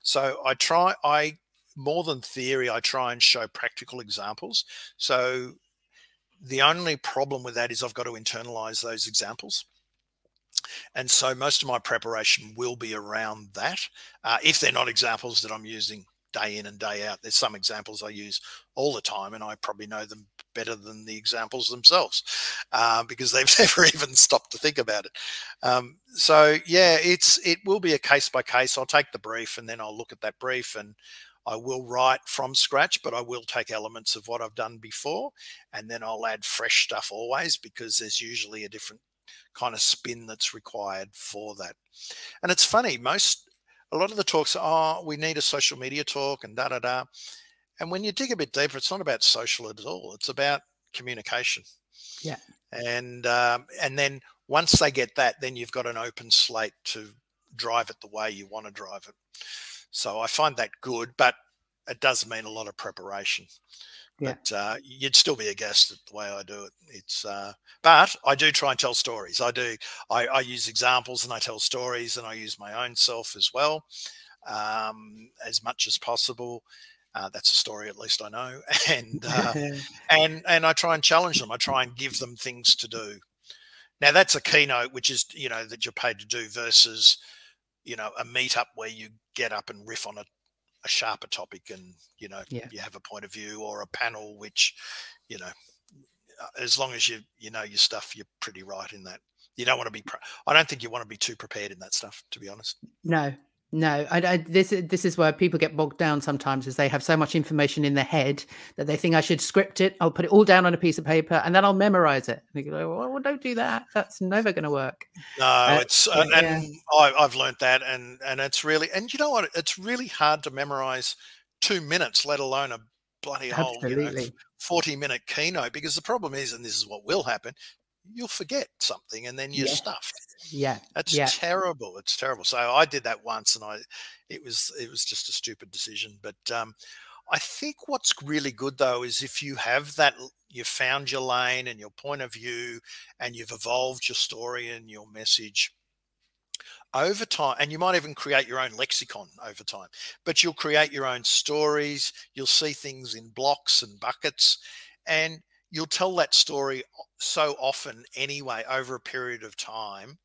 So I try, I more than theory, I try and show practical examples. So the only problem with that is I've got to internalize those examples. And so most of my preparation will be around that. Uh, if they're not examples that I'm using day in and day out, there's some examples I use all the time, and I probably know them better than the examples themselves uh, because they've never even stopped to think about it. Um, so yeah, it's it will be a case by case. I'll take the brief and then I'll look at that brief and I will write from scratch, but I will take elements of what I've done before, and then I'll add fresh stuff always because there's usually a different kind of spin that's required for that. And it's funny, most a lot of the talks are, oh, we need a social media talk and da da da. And when you dig a bit deeper, it's not about social at all. It's about communication. Yeah. And um, and then once they get that, then you've got an open slate to drive it the way you want to drive it. So I find that good, but it does mean a lot of preparation. Yeah. But uh, you'd still be a guest at the way I do it. It's uh, but I do try and tell stories. I do. I, I, use examples and I tell stories, and I use my own self as well, um, as much as possible. Uh, that's a story, at least I know, and uh, and and I try and challenge them. I try and give them things to do. Now that's a keynote, which is you know that you're paid to do versus you know a meetup where you get up and riff on a, a sharper topic and you know yeah. you have a point of view or a panel which you know uh, as long as you you know your stuff you're pretty right in that. You don't want to be i don't think you want to be too prepared in that stuff to be honest. No no, I, I, this this is where people get bogged down sometimes, is they have so much information in their head that they think I should script it. I'll put it all down on a piece of paper and then I'll memorize it. And you go, well, don't do that. That's never going to work. No, uh, it's uh, and. I, I've learned that, and and it's really and you know what? It's really hard to memorize two minutes, let alone a bloody whole you know, forty minute keynote. Because the problem is, and this is what will happen, you'll forget something and then you're yes. stuffed. Yeah. That's yeah. terrible. It's terrible. So I did that once and I it was it was just a stupid decision. But um I think what's really good though is if you have that you've found your lane and your point of view and you've evolved your story and your message over time and you might even create your own lexicon over time but you'll create your own stories you'll see things in blocks and buckets and you'll tell that story so often anyway over a period of time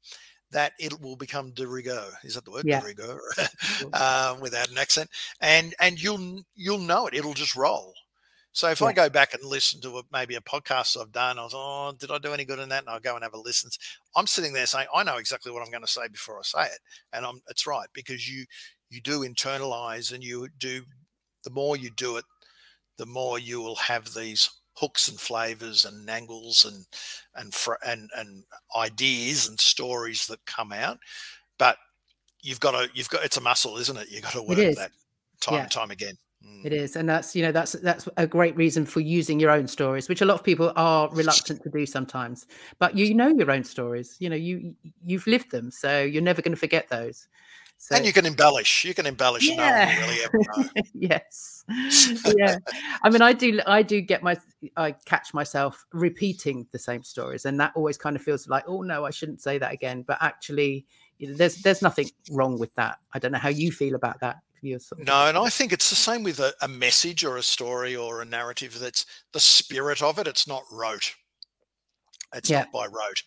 that it will become de rigueur. Is that the word? Yeah. De rigueur, um, without an accent. And and you'll you'll know it. It'll just roll. So if yeah. I go back and listen to a, maybe a podcast I've done, I was, oh, did I do any good in that? And I'll go and have a listen. I'm sitting there saying, I know exactly what I'm going to say before I say it, and I'm it's right because you you do internalize and you do. The more you do it, the more you will have these hooks and flavors and angles and and and and ideas and stories that come out but you've got to you've got it's a muscle isn't it you've got to work that time yeah. and time again mm. it is and that's you know that's that's a great reason for using your own stories which a lot of people are reluctant to do sometimes but you know your own stories you know you you've lived them so you're never going to forget those so, and you can embellish. You can embellish. Yeah. No really yes. yeah. I mean, I do. I do get my. I catch myself repeating the same stories, and that always kind of feels like, oh no, I shouldn't say that again. But actually, you know, there's there's nothing wrong with that. I don't know how you feel about that. Sort of... No, and I think it's the same with a, a message or a story or a narrative. That's the spirit of it. It's not rote. It's yeah. not by rote.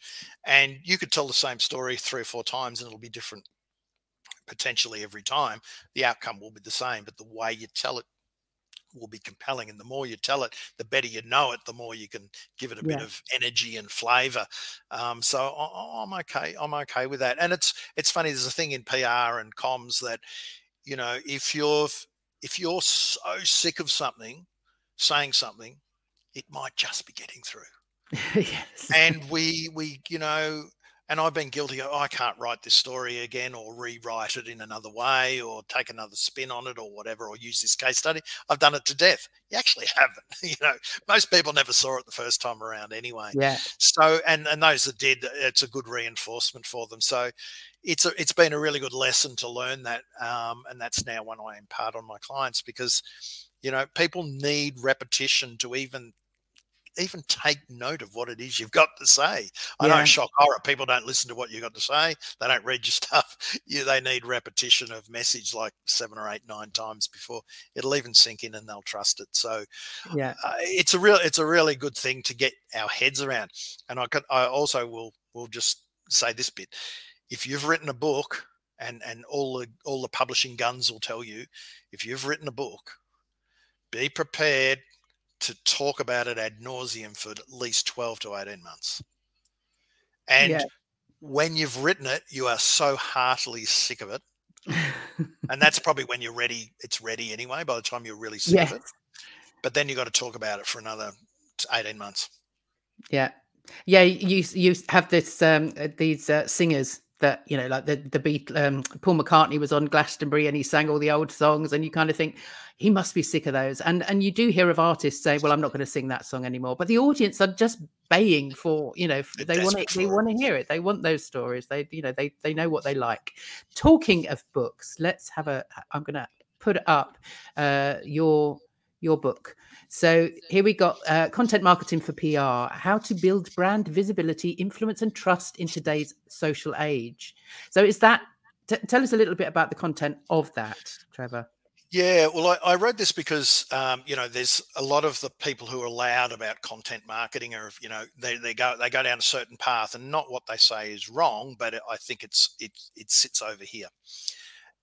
And you could tell the same story three or four times and it'll be different potentially every time, the outcome will be the same, but the way you tell it will be compelling. And the more you tell it, the better you know it, the more you can give it a yeah. bit of energy and flavor. Um, so I, I'm okay. I'm okay with that. And it's it's funny. There's a thing in PR and comms that you know if you're if you're so sick of something, saying something, it might just be getting through. yes. And we we you know and I've been guilty of, oh, I can't write this story again or rewrite it in another way or take another spin on it or whatever, or use this case study. I've done it to death. You actually haven't. you know, most people never saw it the first time around anyway. Yeah. So, and, and those that did, it's a good reinforcement for them. So it's a, it's been a really good lesson to learn that. Um, and that's now one I impart on my clients because, you know, people need repetition to even even take note of what it is you've got to say. I yeah. know shock horror. People don't listen to what you've got to say. They don't read your stuff. You, they need repetition of message like seven or eight, nine times before it'll even sink in and they'll trust it. So yeah, uh, it's a real, it's a really good thing to get our heads around. And I could, I also will, will just say this bit. If you've written a book and, and all the, all the publishing guns will tell you, if you've written a book, be prepared to talk about it ad nauseum for at least 12 to 18 months. And yeah. when you've written it, you are so heartily sick of it. and that's probably when you're ready. It's ready anyway, by the time you're really sick yes. of it. But then you've got to talk about it for another 18 months. Yeah. Yeah. You, you have this, um, uh, these uh, singers that you know like the the beat um, paul mccartney was on glastonbury and he sang all the old songs and you kind of think he must be sick of those. And and you do hear of artists say well i'm not going to sing that song anymore. But the audience are just baying for you know they want to they want to hear it. They want those stories. They you know they they know what they like. Talking of books let's have a i'm going to put up uh your your book so here we got uh, content marketing for PR, how to build brand visibility, influence, and trust in today's social age. So is that? T- tell us a little bit about the content of that, Trevor. Yeah, well, I, I wrote this because um, you know there's a lot of the people who are loud about content marketing, or you know they, they go they go down a certain path, and not what they say is wrong, but I think it's it it sits over here.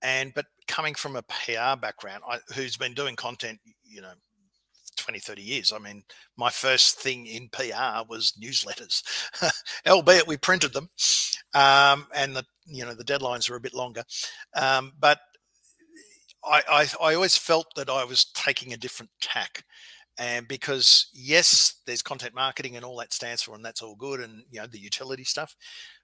And but coming from a PR background, I, who's been doing content, you know, 20, 30 years. I mean, my first thing in PR was newsletters, albeit we printed them, um, and the you know the deadlines were a bit longer. Um, but I, I, I always felt that I was taking a different tack, and because yes, there's content marketing and all that stands for, and that's all good, and you know the utility stuff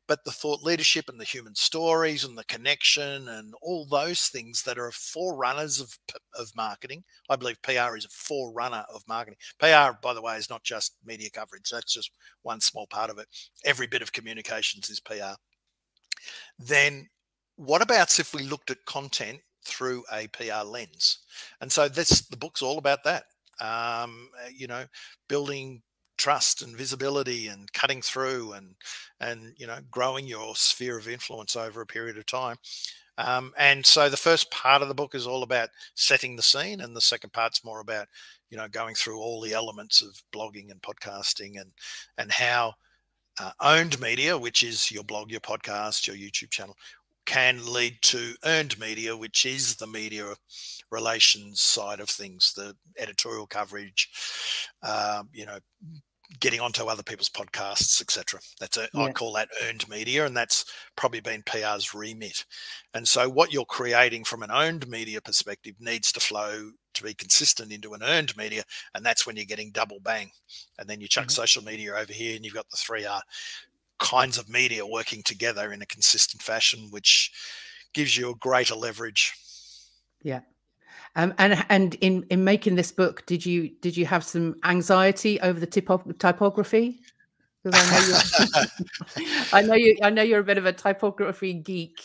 but the thought leadership and the human stories and the connection and all those things that are forerunners of, of marketing. I believe PR is a forerunner of marketing. PR, by the way, is not just media coverage. That's just one small part of it. Every bit of communications is PR. Then what about if we looked at content through a PR lens? And so this, the book's all about that. Um, you know, building trust and visibility and cutting through and and you know growing your sphere of influence over a period of time. Um, and so the first part of the book is all about setting the scene and the second part's more about you know going through all the elements of blogging and podcasting and and how uh, owned media which is your blog your podcast your youtube channel can lead to earned media which is the media relations side of things the editorial coverage um, you know getting onto other people's podcasts, etc. That's a, yeah. I call that earned media, and that's probably been PR's remit. And so, what you're creating from an owned media perspective needs to flow to be consistent into an earned media, and that's when you're getting double bang. And then you chuck mm-hmm. social media over here, and you've got the three R kinds of media working together in a consistent fashion, which gives you a greater leverage. Yeah. Um, and and in in making this book, did you did you have some anxiety over the typo- typography? I know, I know you. I know you're a bit of a typography geek.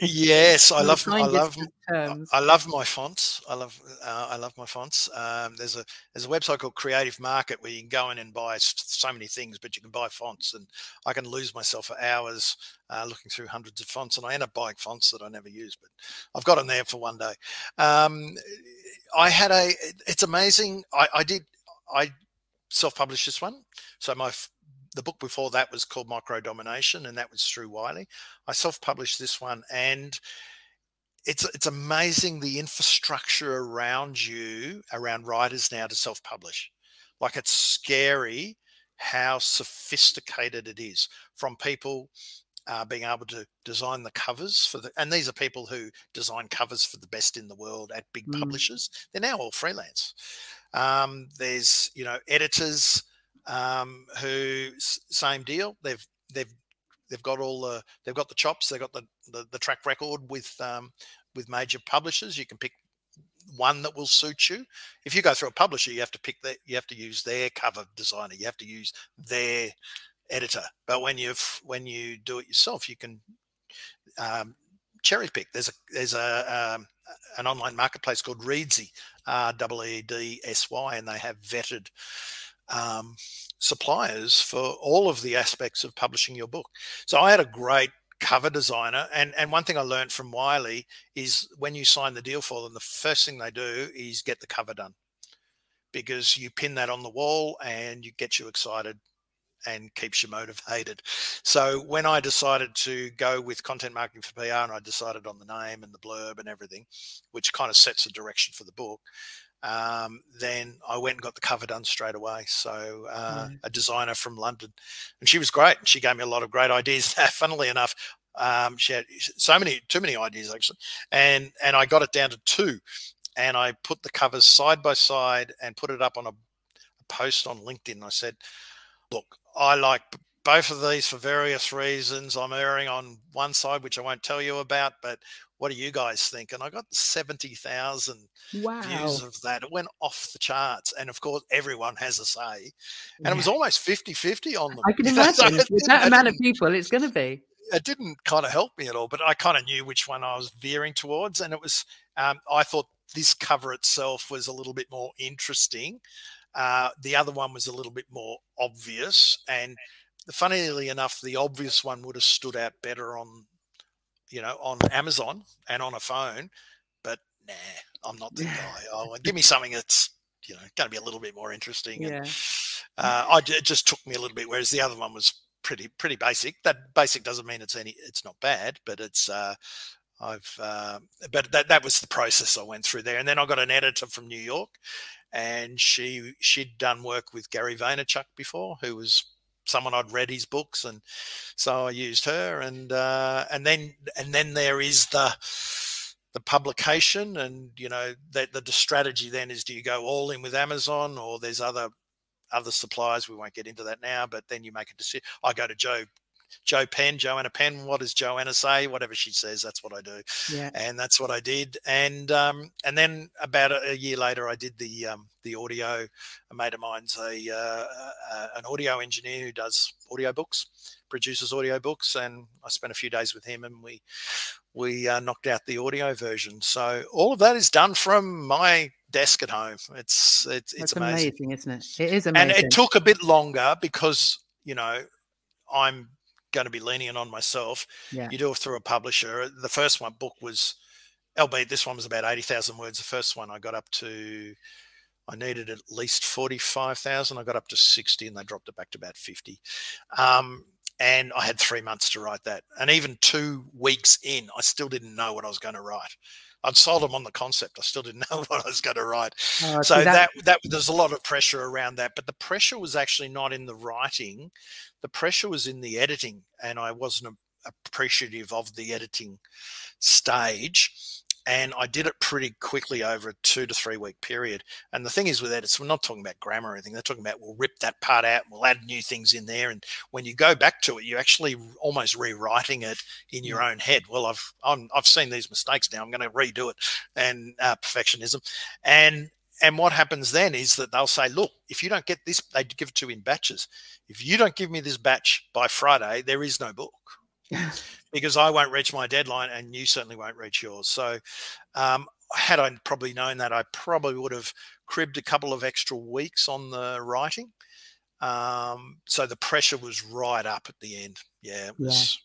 Yes, I love. I love. Terms. I love my fonts. I love. Uh, I love my fonts. Um, there's a there's a website called Creative Market where you can go in and buy so many things, but you can buy fonts, and I can lose myself for hours uh, looking through hundreds of fonts, and I end up buying fonts that I never use, but I've got them there for one day. Um, I had a. It's amazing. I, I did. I self-published this one, so my the book before that was called Micro Domination, and that was through Wiley. I self-published this one, and it's it's amazing the infrastructure around you, around writers now to self-publish. Like it's scary how sophisticated it is from people uh, being able to design the covers for the and these are people who design covers for the best in the world at big mm. publishers they're now all freelance um, there's you know editors um, who same deal. They've they've they've got all the they've got the chops. They've got the the, the track record with um, with major publishers. You can pick one that will suit you. If you go through a publisher, you have to pick that. You have to use their cover designer. You have to use their editor. But when you when you do it yourself, you can um, cherry pick. There's a there's a um, an online marketplace called Reedsy, R E E D S Y, and they have vetted um, suppliers for all of the aspects of publishing your book. So I had a great cover designer, and and one thing I learned from Wiley is when you sign the deal for them, the first thing they do is get the cover done because you pin that on the wall and you get you excited and keeps you motivated. So when I decided to go with content marketing for PR and I decided on the name and the blurb and everything, which kind of sets the direction for the book, um, then I went and got the cover done straight away. So uh, mm. a designer from London, and she was great. And she gave me a lot of great ideas. Funnily enough, um, she had so many, too many ideas actually, and and I got it down to two, and I put the covers side by side and put it up on a, a post on LinkedIn. I said, look, I like both of these for various reasons. I'm erring on one side, which I won't tell you about, but what do you guys think? And I got 70,000 wow. views of that. It went off the charts. And of course, everyone has a say. And yeah. it was almost 50 50 on them. I can imagine with that amount of people, it's going to be. It didn't kind of help me at all, but I kind of knew which one I was veering towards. And it was, um, I thought this cover itself was a little bit more interesting. Uh, the other one was a little bit more obvious, and funnily enough, the obvious one would have stood out better on, you know, on Amazon and on a phone. But nah, I'm not the guy. Oh, give me something that's you know going to be a little bit more interesting. Yeah. And, uh, I, it just took me a little bit, whereas the other one was pretty pretty basic. That basic doesn't mean it's any it's not bad, but it's uh, I've uh, but that that was the process I went through there, and then I got an editor from New York, and she she'd done work with Gary Vaynerchuk before, who was someone I'd read his books, and so I used her, and uh, and then and then there is the the publication, and you know that the, the strategy then is do you go all in with Amazon, or there's other other suppliers. We won't get into that now, but then you make a decision. I go to Joe Joe Penn, Joanna Penn. What does Joanna say? Whatever she says, that's what I do. Yeah. And that's what I did. And um, and then about a, a, year later, I did the um, the audio. A mate of mine's a uh, uh, an audio engineer who does audio books, produces audio books, and I spent a few days with him, and we we uh, knocked out the audio version. So all of that is done from my desk at home. It's it's it's amazing. amazing, isn't it? It is amazing. And it took a bit longer because you know I'm going to be lenient on myself. Yeah. You do it through a publisher. The first one book was, albeit this one was about 80,000 words. The first one I got up to, I needed at least 45,000. I got up to 60 and they dropped it back to about 50. Um, and I had three months to write that. And even two weeks in, I still didn't know what I was going to write. I'd sold them on the concept. I still didn't know what I was going to write. Oh, so that, that, that there's a lot of pressure around that. But the pressure was actually not in the writing. The pressure was in the editing, and I wasn't appreciative of the editing stage and I did it pretty quickly over a two to three week period. And the thing is with edits, we're not talking about grammar or anything. They're talking about we'll rip that part out we'll add new things in there. And when you go back to it, you're actually almost rewriting it in your own head. Well, I've i have seen these mistakes now. I'm going to redo it and uh, perfectionism. And and what happens then is that they'll say, look, if you don't get this, they give it to you in batches. If you don't give me this batch by Friday, there is no book. because I won't reach my deadline and you certainly won't reach yours. So, um, had I probably known that, I probably would have cribbed a couple of extra weeks on the writing. Um, so the pressure was right up at the end. Yeah, it was.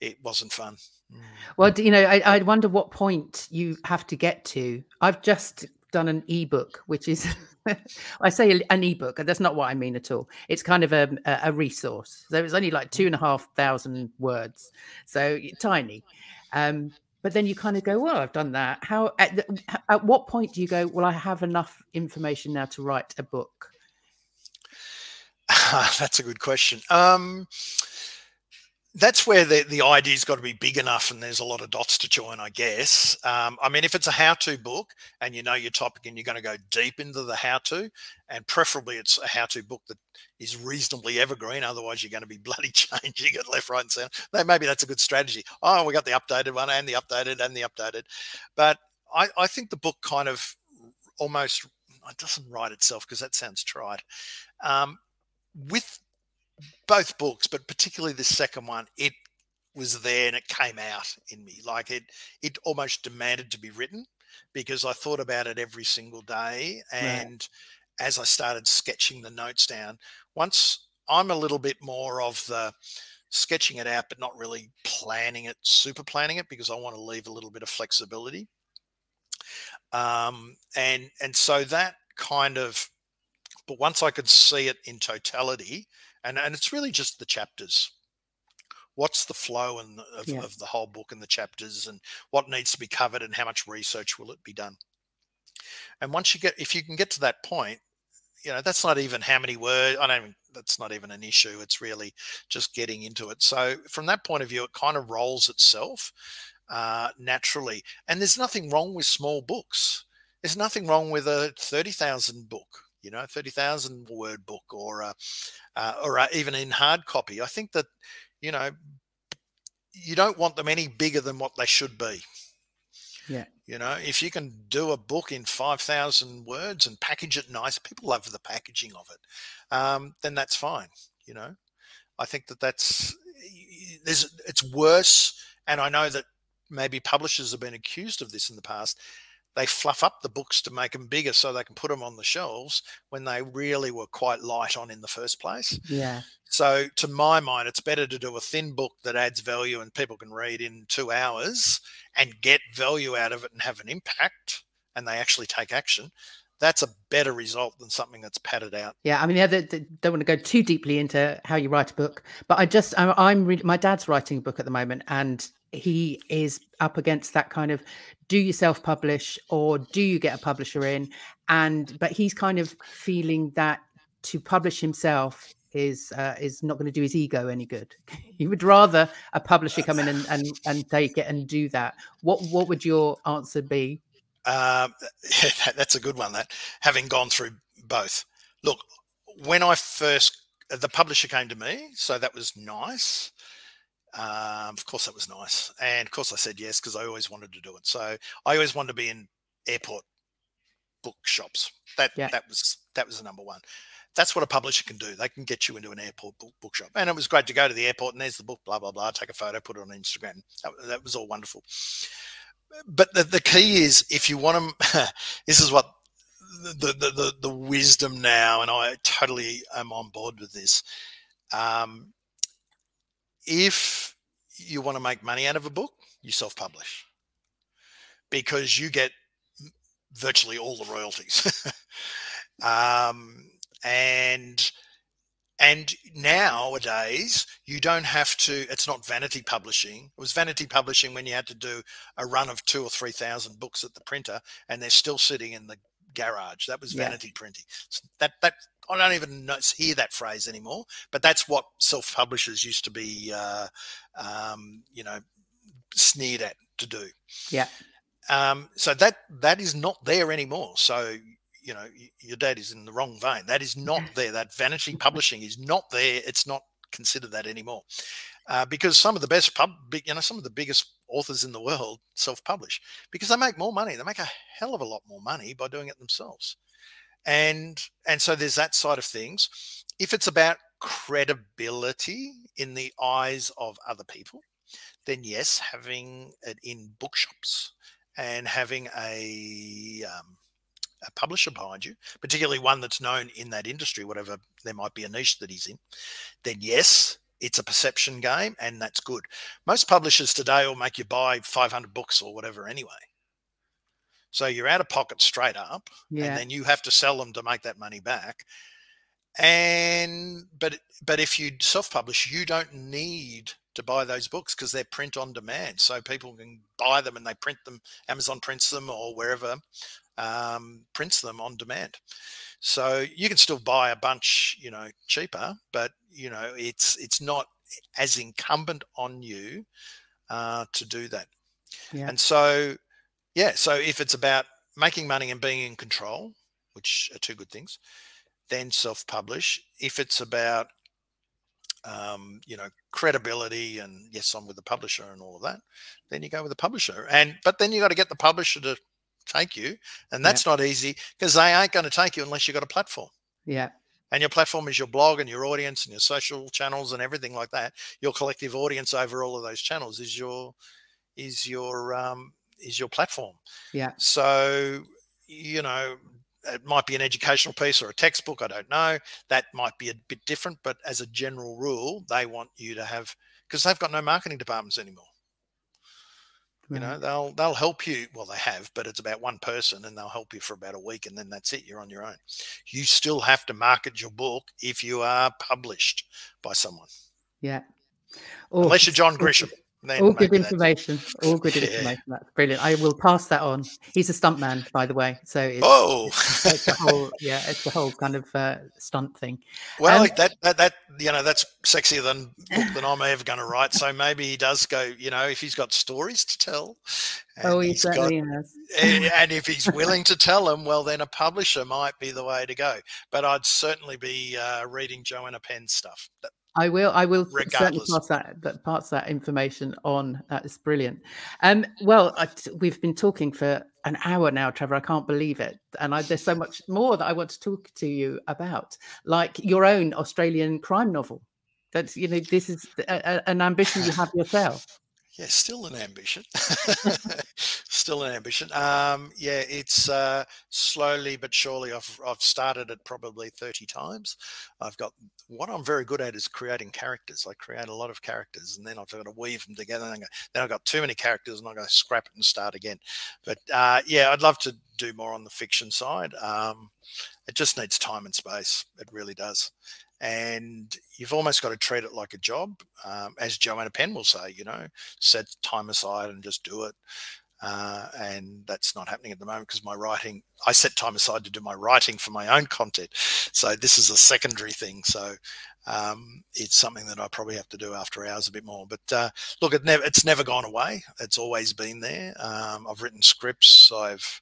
Yeah. It wasn't fun. Mm. Well, you know, I, I wonder what point you have to get to. I've just done an ebook, which is, I say an ebook, and that's not what I mean at all. It's kind of a, a resource. So it's only like two and a half thousand words, so tiny. Um, but then you kind of go, well, I've done that. How at, the, at what point do you go? Well, I have enough information now to write a book. that's a good question. Um, that's where the, the idea's got to be big enough and there's a lot of dots to join, I guess. Um, I mean, if it's a how to book and you know your topic and you're going to go deep into the how to, and preferably it's a how to book that is reasonably evergreen, otherwise you're going to be bloody changing it left, right, and center. Maybe that's a good strategy. Oh, we got the updated one and the updated and the updated. But I, I think the book kind of almost it doesn't write itself because that sounds trite. Um, with both books, but particularly the second one, it was there and it came out in me. Like it, it almost demanded to be written because I thought about it every single day and. Right. as I started sketching the notes down, once I'm a little bit more of the sketching it out, but not really planning it, super planning it, because I want to leave a little bit of flexibility. Um, and and so that kind of, but once I could see it in totality, and and it's really just the chapters. What's the flow and of, yeah. of the whole book and the chapters, and what needs to be covered, and how much research will it be done? And once you get, if you can get to that point, you know that's not even how many words. I don't. That's not even an issue. It's really just getting into it. So from that point of view, it kind of rolls itself uh, naturally. And there's nothing wrong with small books. There's nothing wrong with a thirty thousand book. You know, thirty thousand word book, or a, uh, or a, even in hard copy. I think that you know you don't want them any bigger than what they should be. Yeah. You know, if you can do a book in 5,000 words and package it nice, people love the packaging of it, um, then that's fine. You know, I think that that's, there's, it's worse. And I know that maybe publishers have been accused of this in the past they fluff up the books to make them bigger so they can put them on the shelves when they really were quite light on in the first place. Yeah. So, to my mind, it's better to do a thin book that adds value and people can read in two hours and get value out of it and have an impact and they actually take action. That's a better result than something that's padded out. Yeah, I mean, yeah, they, they don't want to go too deeply into how you write a book, but I just, I'm, I'm my dad's writing a book at the moment, and he is up against that kind of do you self publish or do you get a publisher in? And but he's kind of feeling that to publish himself is uh, is not going to do his ego any good. He would rather a publisher come in and, and and take it and do that. What what would your answer be? Uh, that's a good one that having gone through both. Look when i first the publisher came to me so that was nice um, of course, that was nice, and of course, I said yes because I always wanted to do it. So I always wanted to be in airport bookshops. That yeah. that was that was the number one. That's what a publisher can do. They can get you into an airport book, bookshop, and it was great to go to the airport and there's the book, blah blah blah. Take a photo, put it on Instagram. That, that was all wonderful. But the, the key is if you want to, this is what the, the the the wisdom now, and I totally am on board with this. Um, if you want to make money out of a book, you self publish because you get virtually all the royalties. um, and and nowadays you don't have to it's not vanity publishing it was vanity publishing when you had to do a run of two or three thousand books at the printer and they're still sitting in the garage that was vanity yeah. printing so that that I don't even hear that phrase anymore, but that's what self publishers used to be, uh, um, you know, sneered at to do. Yeah. Um, so that that is not there anymore. So you know, your dad is in the wrong vein. That is not there. That vanity publishing is not there. It's not considered that anymore, uh, because some of the best pub, you know, some of the biggest authors in the world self-publish because they make more money. They make a hell of a lot more money by doing it themselves and and so there's that side of things if it's about credibility in the eyes of other people then yes having it in bookshops and having a um, a publisher behind you, particularly one that's known in that industry, whatever there might be a niche that he's in, then yes, it's a perception game and that's good. Most publishers today will make you buy 500 books or whatever anyway. So you're out of pocket straight up, yeah. and then you have to sell them to make that money back. And but but if you self-publish, you don't need to buy those books because they're print on demand, so people can buy them and they print them. Amazon prints them or wherever um, prints them on demand. So you can still buy a bunch, you know, cheaper, but you know it's it's not as incumbent on you uh, to do that. Yeah. And so yeah, so if it's about making money and being in control, which are two good things, then self-publish. If it's about um, you know credibility and yes, I'm with the publisher and all of that, then you go with the publisher. And but then you got to get the publisher to take you, and that's yeah. not easy because they ain't going to take you unless you've got a platform. Yeah. And your platform is your blog and your audience and your social channels and everything like that. Your collective audience over all of those channels is your is your um, is your platform. Yeah. So you know, it might be an educational piece or a textbook. I don't know. That might be a bit different, but as a general rule, they want you to have because they've got no marketing departments anymore. You know, they'll they'll help you. Well, they have, but it's about one person, and they'll help you for about a week, and then that's it. You're on your own. You still have to market your book if you are published by someone. Yeah. Oh, Unless you're John Grisham. All good information. All good yeah. information. That's brilliant. I will pass that on. He's a stuntman, by the way. So it's, oh, it's, a whole yeah, it's a whole kind of uh, stunt thing. Well, um, that, that that you know that's sexier than than I'm ever going to write. So maybe he does go. You know, if he's got stories to tell. Oh, he certainly got, has. and if he's willing to tell them, well, then a publisher might be the way to go. But I'd certainly be uh, reading Joanna Penn's stuff. That, I will. I will certainly pass that, that pass that information on. That is brilliant. Um, well, I, we've been talking for an hour now, Trevor. I can't believe it, and I, there's so much more that I want to talk to you about, like your own Australian crime novel. That's you know, this is a, a, an ambition you have yourself yeah, still an ambition. still an ambition. Um, yeah, it's uh, slowly but surely. I've I've started it probably thirty times. I've got what I'm very good at is creating characters. I create a lot of characters, and then I've got to weave them together. And then I've got too many characters, and I'm going to scrap it and start again. But uh, yeah, I'd love to do more on the fiction side. Um, it just needs time and space. It really does and you've almost got to treat it like a job, um, as Joanna Penn will say. You know, set time aside and just do it. Uh, and that's not happening at the moment because my writing, I set time aside to do my writing for my own content. So this is a secondary thing. So um, it's something that I probably have to do after hours a bit more. But uh, look, it never, it's never gone away. It's always been there. Um, I've written scripts. I've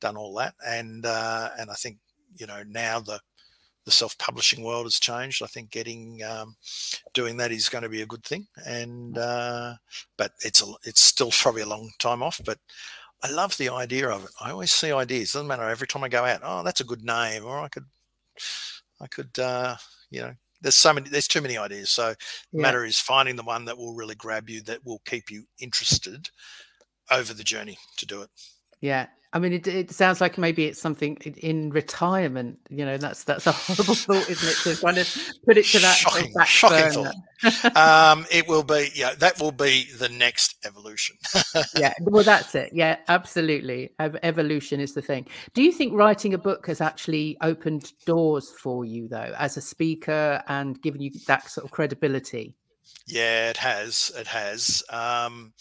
done all that, and uh, and I think you know now the the self-publishing world has changed. I think getting um, doing that is going to be a good thing, and uh, but it's a, it's still probably a long time off. But I love the idea of it. I always see ideas. Doesn't matter every time I go out. Oh, that's a good name, or I could, I could, uh, you know. There's so many. There's too many ideas. So the matter is finding the one that will really grab you, that will keep you interested over the journey to do it. Yeah, I mean, it, it sounds like maybe it's something in retirement. You know, that's that's a horrible thought, isn't it? To kind of put it to that shocking, shocking thought. um, it will be, yeah, that will be the next evolution. yeah, well, that's it. Yeah, absolutely. Evolution is the thing. Do you think writing a book has actually opened doors for you, though, as a speaker and given you that sort of credibility? Yeah, it has. It has. Um,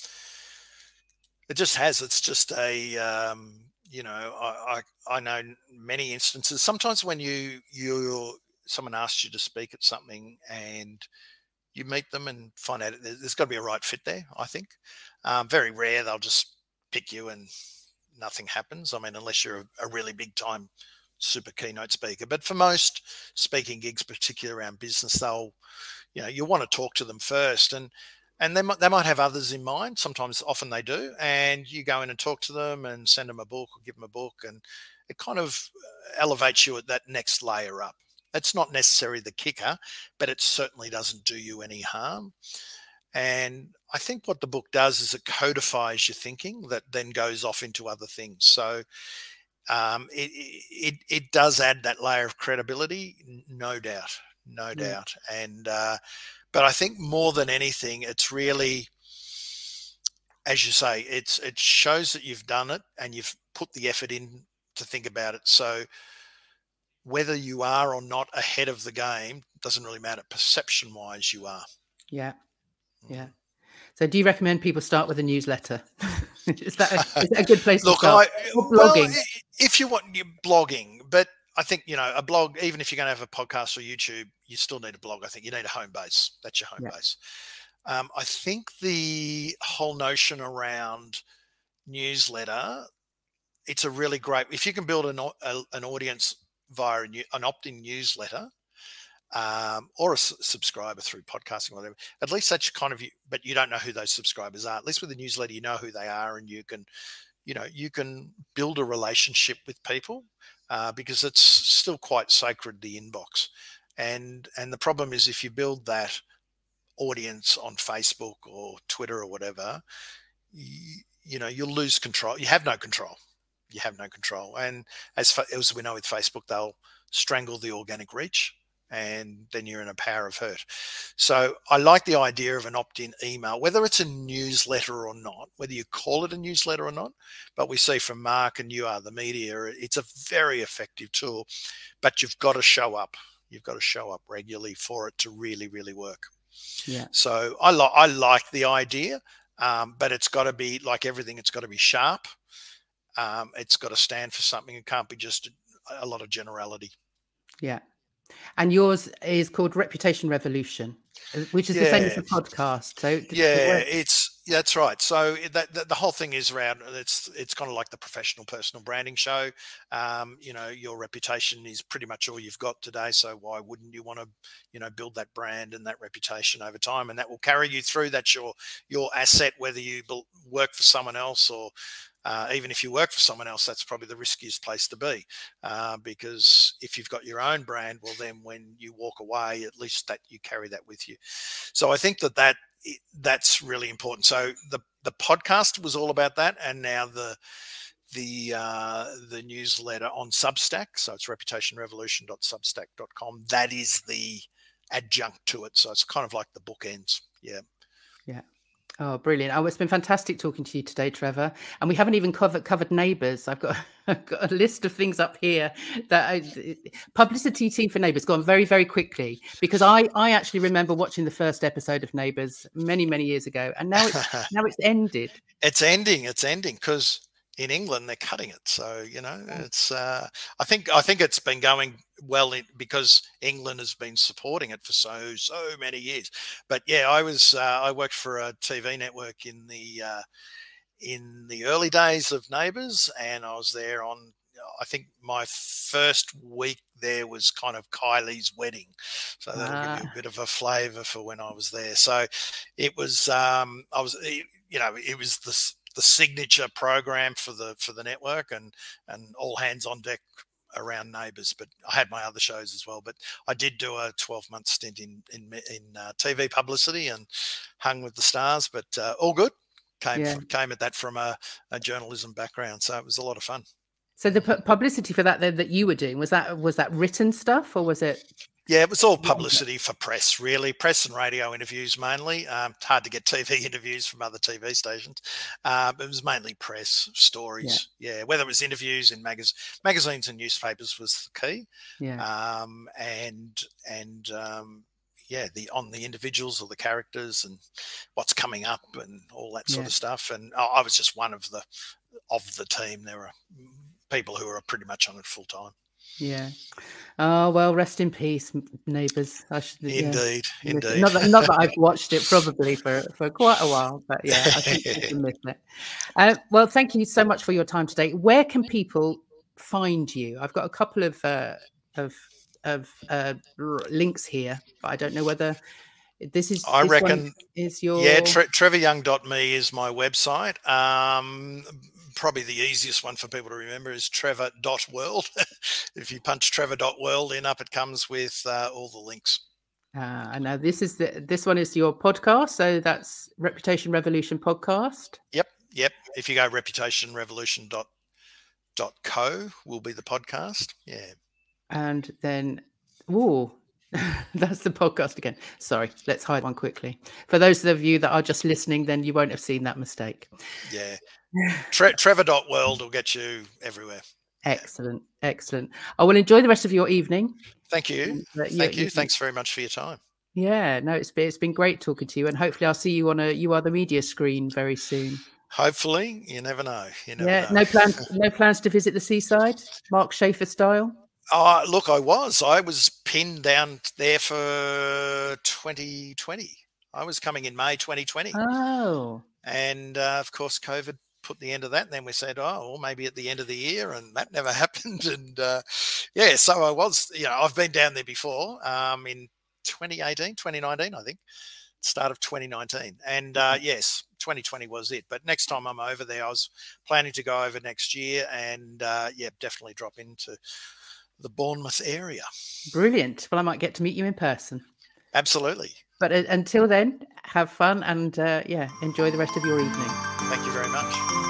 it just has. It's just a um, you know, I, I, I know many instances. Sometimes when you you someone asks you to speak at something and you meet them and find out there's got to be a right fit there. I think um, very rare they'll just pick you and nothing happens. I mean, unless you're a, a really big time super keynote speaker. But for most speaking gigs, particularly around business, they'll you know you want to talk to them first and and they might, they might have others in mind. Sometimes, often they do, and you go in and talk to them and send them a book or give them a book, and it kind of uh, elevates you at that next layer up. It's not necessarily the kicker, but it certainly doesn't do you any harm. And I think what the book does is it codifies your thinking that then goes off into other things. So um, it, it, it does add that layer of credibility, no doubt, no yeah. doubt. And uh, but I think more than anything, it's really, as you say, it's it shows that you've done it and you've put the effort in to think about it. So whether you are or not ahead of the game doesn't really matter. Perception wise, you are. Yeah. Mm. Yeah. So, do you recommend people start with a newsletter? is, that a, is that a good place Look, to start? I, blogging. Well, if you want your blogging, I think you know a blog. Even if you're going to have a podcast or YouTube, you still need a blog. I think you need a home base. That's your home yeah. base. Um, I think the whole notion around newsletter, it's a really great. If you can build an a, an audience via an opt-in newsletter, um, or a subscriber through podcasting, or whatever. At least that's kind of you, but you don't know who those subscribers are. At least with the newsletter, you know who they are, and you can, you know, you can build a relationship with people uh, because it's still quite sacred the inbox. And and the problem is if you build that audience on facebook or twitter or whatever you, you know you'll lose control you have no control. You have no control. And as as we know with Facebook, they'll strangle the organic reach and then you're in a power of hurt. So I like the idea of an opt-in email, whether it's a newsletter or not, whether you call it a newsletter or not. But we see from Mark and you are the media, it's a very effective tool, but you've got to show up. You've got to show up regularly for it to really, really work. Yeah. So I like I like the idea, um, but it's got to be like everything. It's got to be sharp. Um, it's got to stand for something. It can't be just a, a lot of generality. Yeah. And yours is called Reputation Revolution, uh, which is yeah. the same as the podcast. So yeah, it's that's right. So that, that, the whole thing is around. It's it's kind of like the professional personal branding show. Um, you know, your reputation is pretty much all you've got today. So why wouldn't you want to, you know, build that brand and that reputation over time, and that will carry you through. That's your your asset, whether you work for someone else or uh, even if you work for someone else, that's probably the riskiest place to be uh, because if you've got your own brand, well, then when you walk away, at least that you carry that with you. So I think that that that's really important. So the the podcast was all about that, and now the the uh, the newsletter on Substack. So it's reputationrevolution.substack.com. That is the adjunct to it. So it's kind of like the bookends. Yeah. Yeah. Oh, brilliant! Oh, it's been fantastic talking to you today, Trevor. And we haven't even covered covered neighbours. I've got I've got a list of things up here that I, publicity team for neighbours gone very very quickly because I I actually remember watching the first episode of Neighbours many many years ago, and now it's now it's ended. It's ending. It's ending because in England they're cutting it. So you know, it's uh, I think I think it's been going well in, because England has been supporting it for so so many years. But yeah, I was uh, I worked for a TV network in the uh, in the early days of Neighbours, and I was there on. I think my first week there was kind of Kylie's wedding, so that'll give you a ah. bit of a flavour for when I was there. So it was um, I was you know it was this the signature program for the for the network and and all hands on deck around neighbours but i had my other shows as well but i did do a 12 month stint in in, in uh, tv publicity and hung with the stars but uh, all good came yeah. from, came at that from a, a, journalism background so it was a lot of fun so the publicity for that that you were doing was that was that written stuff or was it yeah, it was all publicity for press, really. Press and radio interviews mainly. Um, hard to get TV interviews from other TV stations. Um, it was mainly press stories. Yeah. yeah. whether it was interviews in magaz- magazines and newspapers was the key. Yeah. Um, and and um, yeah, the on the individuals or the characters and what's coming up and all that sort yeah. of stuff. And I, I was just one of the of the team. There were people who are pretty much on it full time. Yeah. Oh well, rest in peace, neighbours. Indeed, yeah. indeed. Not that, not that, I've watched it probably for, for quite a while, but yeah, I think miss it. Uh, well, thank you so much for your time today. Where can people find you? I've got a couple of uh, of of uh, links here, but I don't know whether this is. I this reckon is your yeah. Tre- TrevorYoung.me is my website. Um, probably the easiest one for people to remember is trevor.world. if you punch trevor.world in up, it comes with uh, all the links. Uh, and now this is the this one is your podcast, so that's Reputation Revolution podcast. Yep, yep. If you go reputationrevolution.co will be the podcast. Yeah. And then, oh, That's the podcast again. Sorry, let's hide one quickly. For those of you that are just listening, then you won't have seen that mistake. Yeah. Tre- Trevor.world will get you everywhere. Excellent. Excellent. I will enjoy the rest of your evening. Thank you. Uh, Thank you. you. Thanks very much for your time. Yeah, no, it's been, it's been great talking to you, and hopefully I'll see you on a you are the media screen very soon. Hopefully, you never know. You never yeah, know. no plans. no plans to visit the seaside, Mark Schaefer style. Oh, look, I was. I was pinned down there for 2020. I was coming in May 2020. Oh. And uh, of course, COVID put the end of that. And then we said, oh, well, maybe at the end of the year. And that never happened. And uh, yeah, so I was, you know, I've been down there before um, in 2018, 2019, I think, start of 2019. And uh, mm-hmm. yes, 2020 was it. But next time I'm over there, I was planning to go over next year and uh, yeah, definitely drop into the Bournemouth area. Brilliant. Well, I might get to meet you in person. Absolutely. But uh, until then, have fun and uh, yeah, enjoy the rest of your evening. Thank you very much.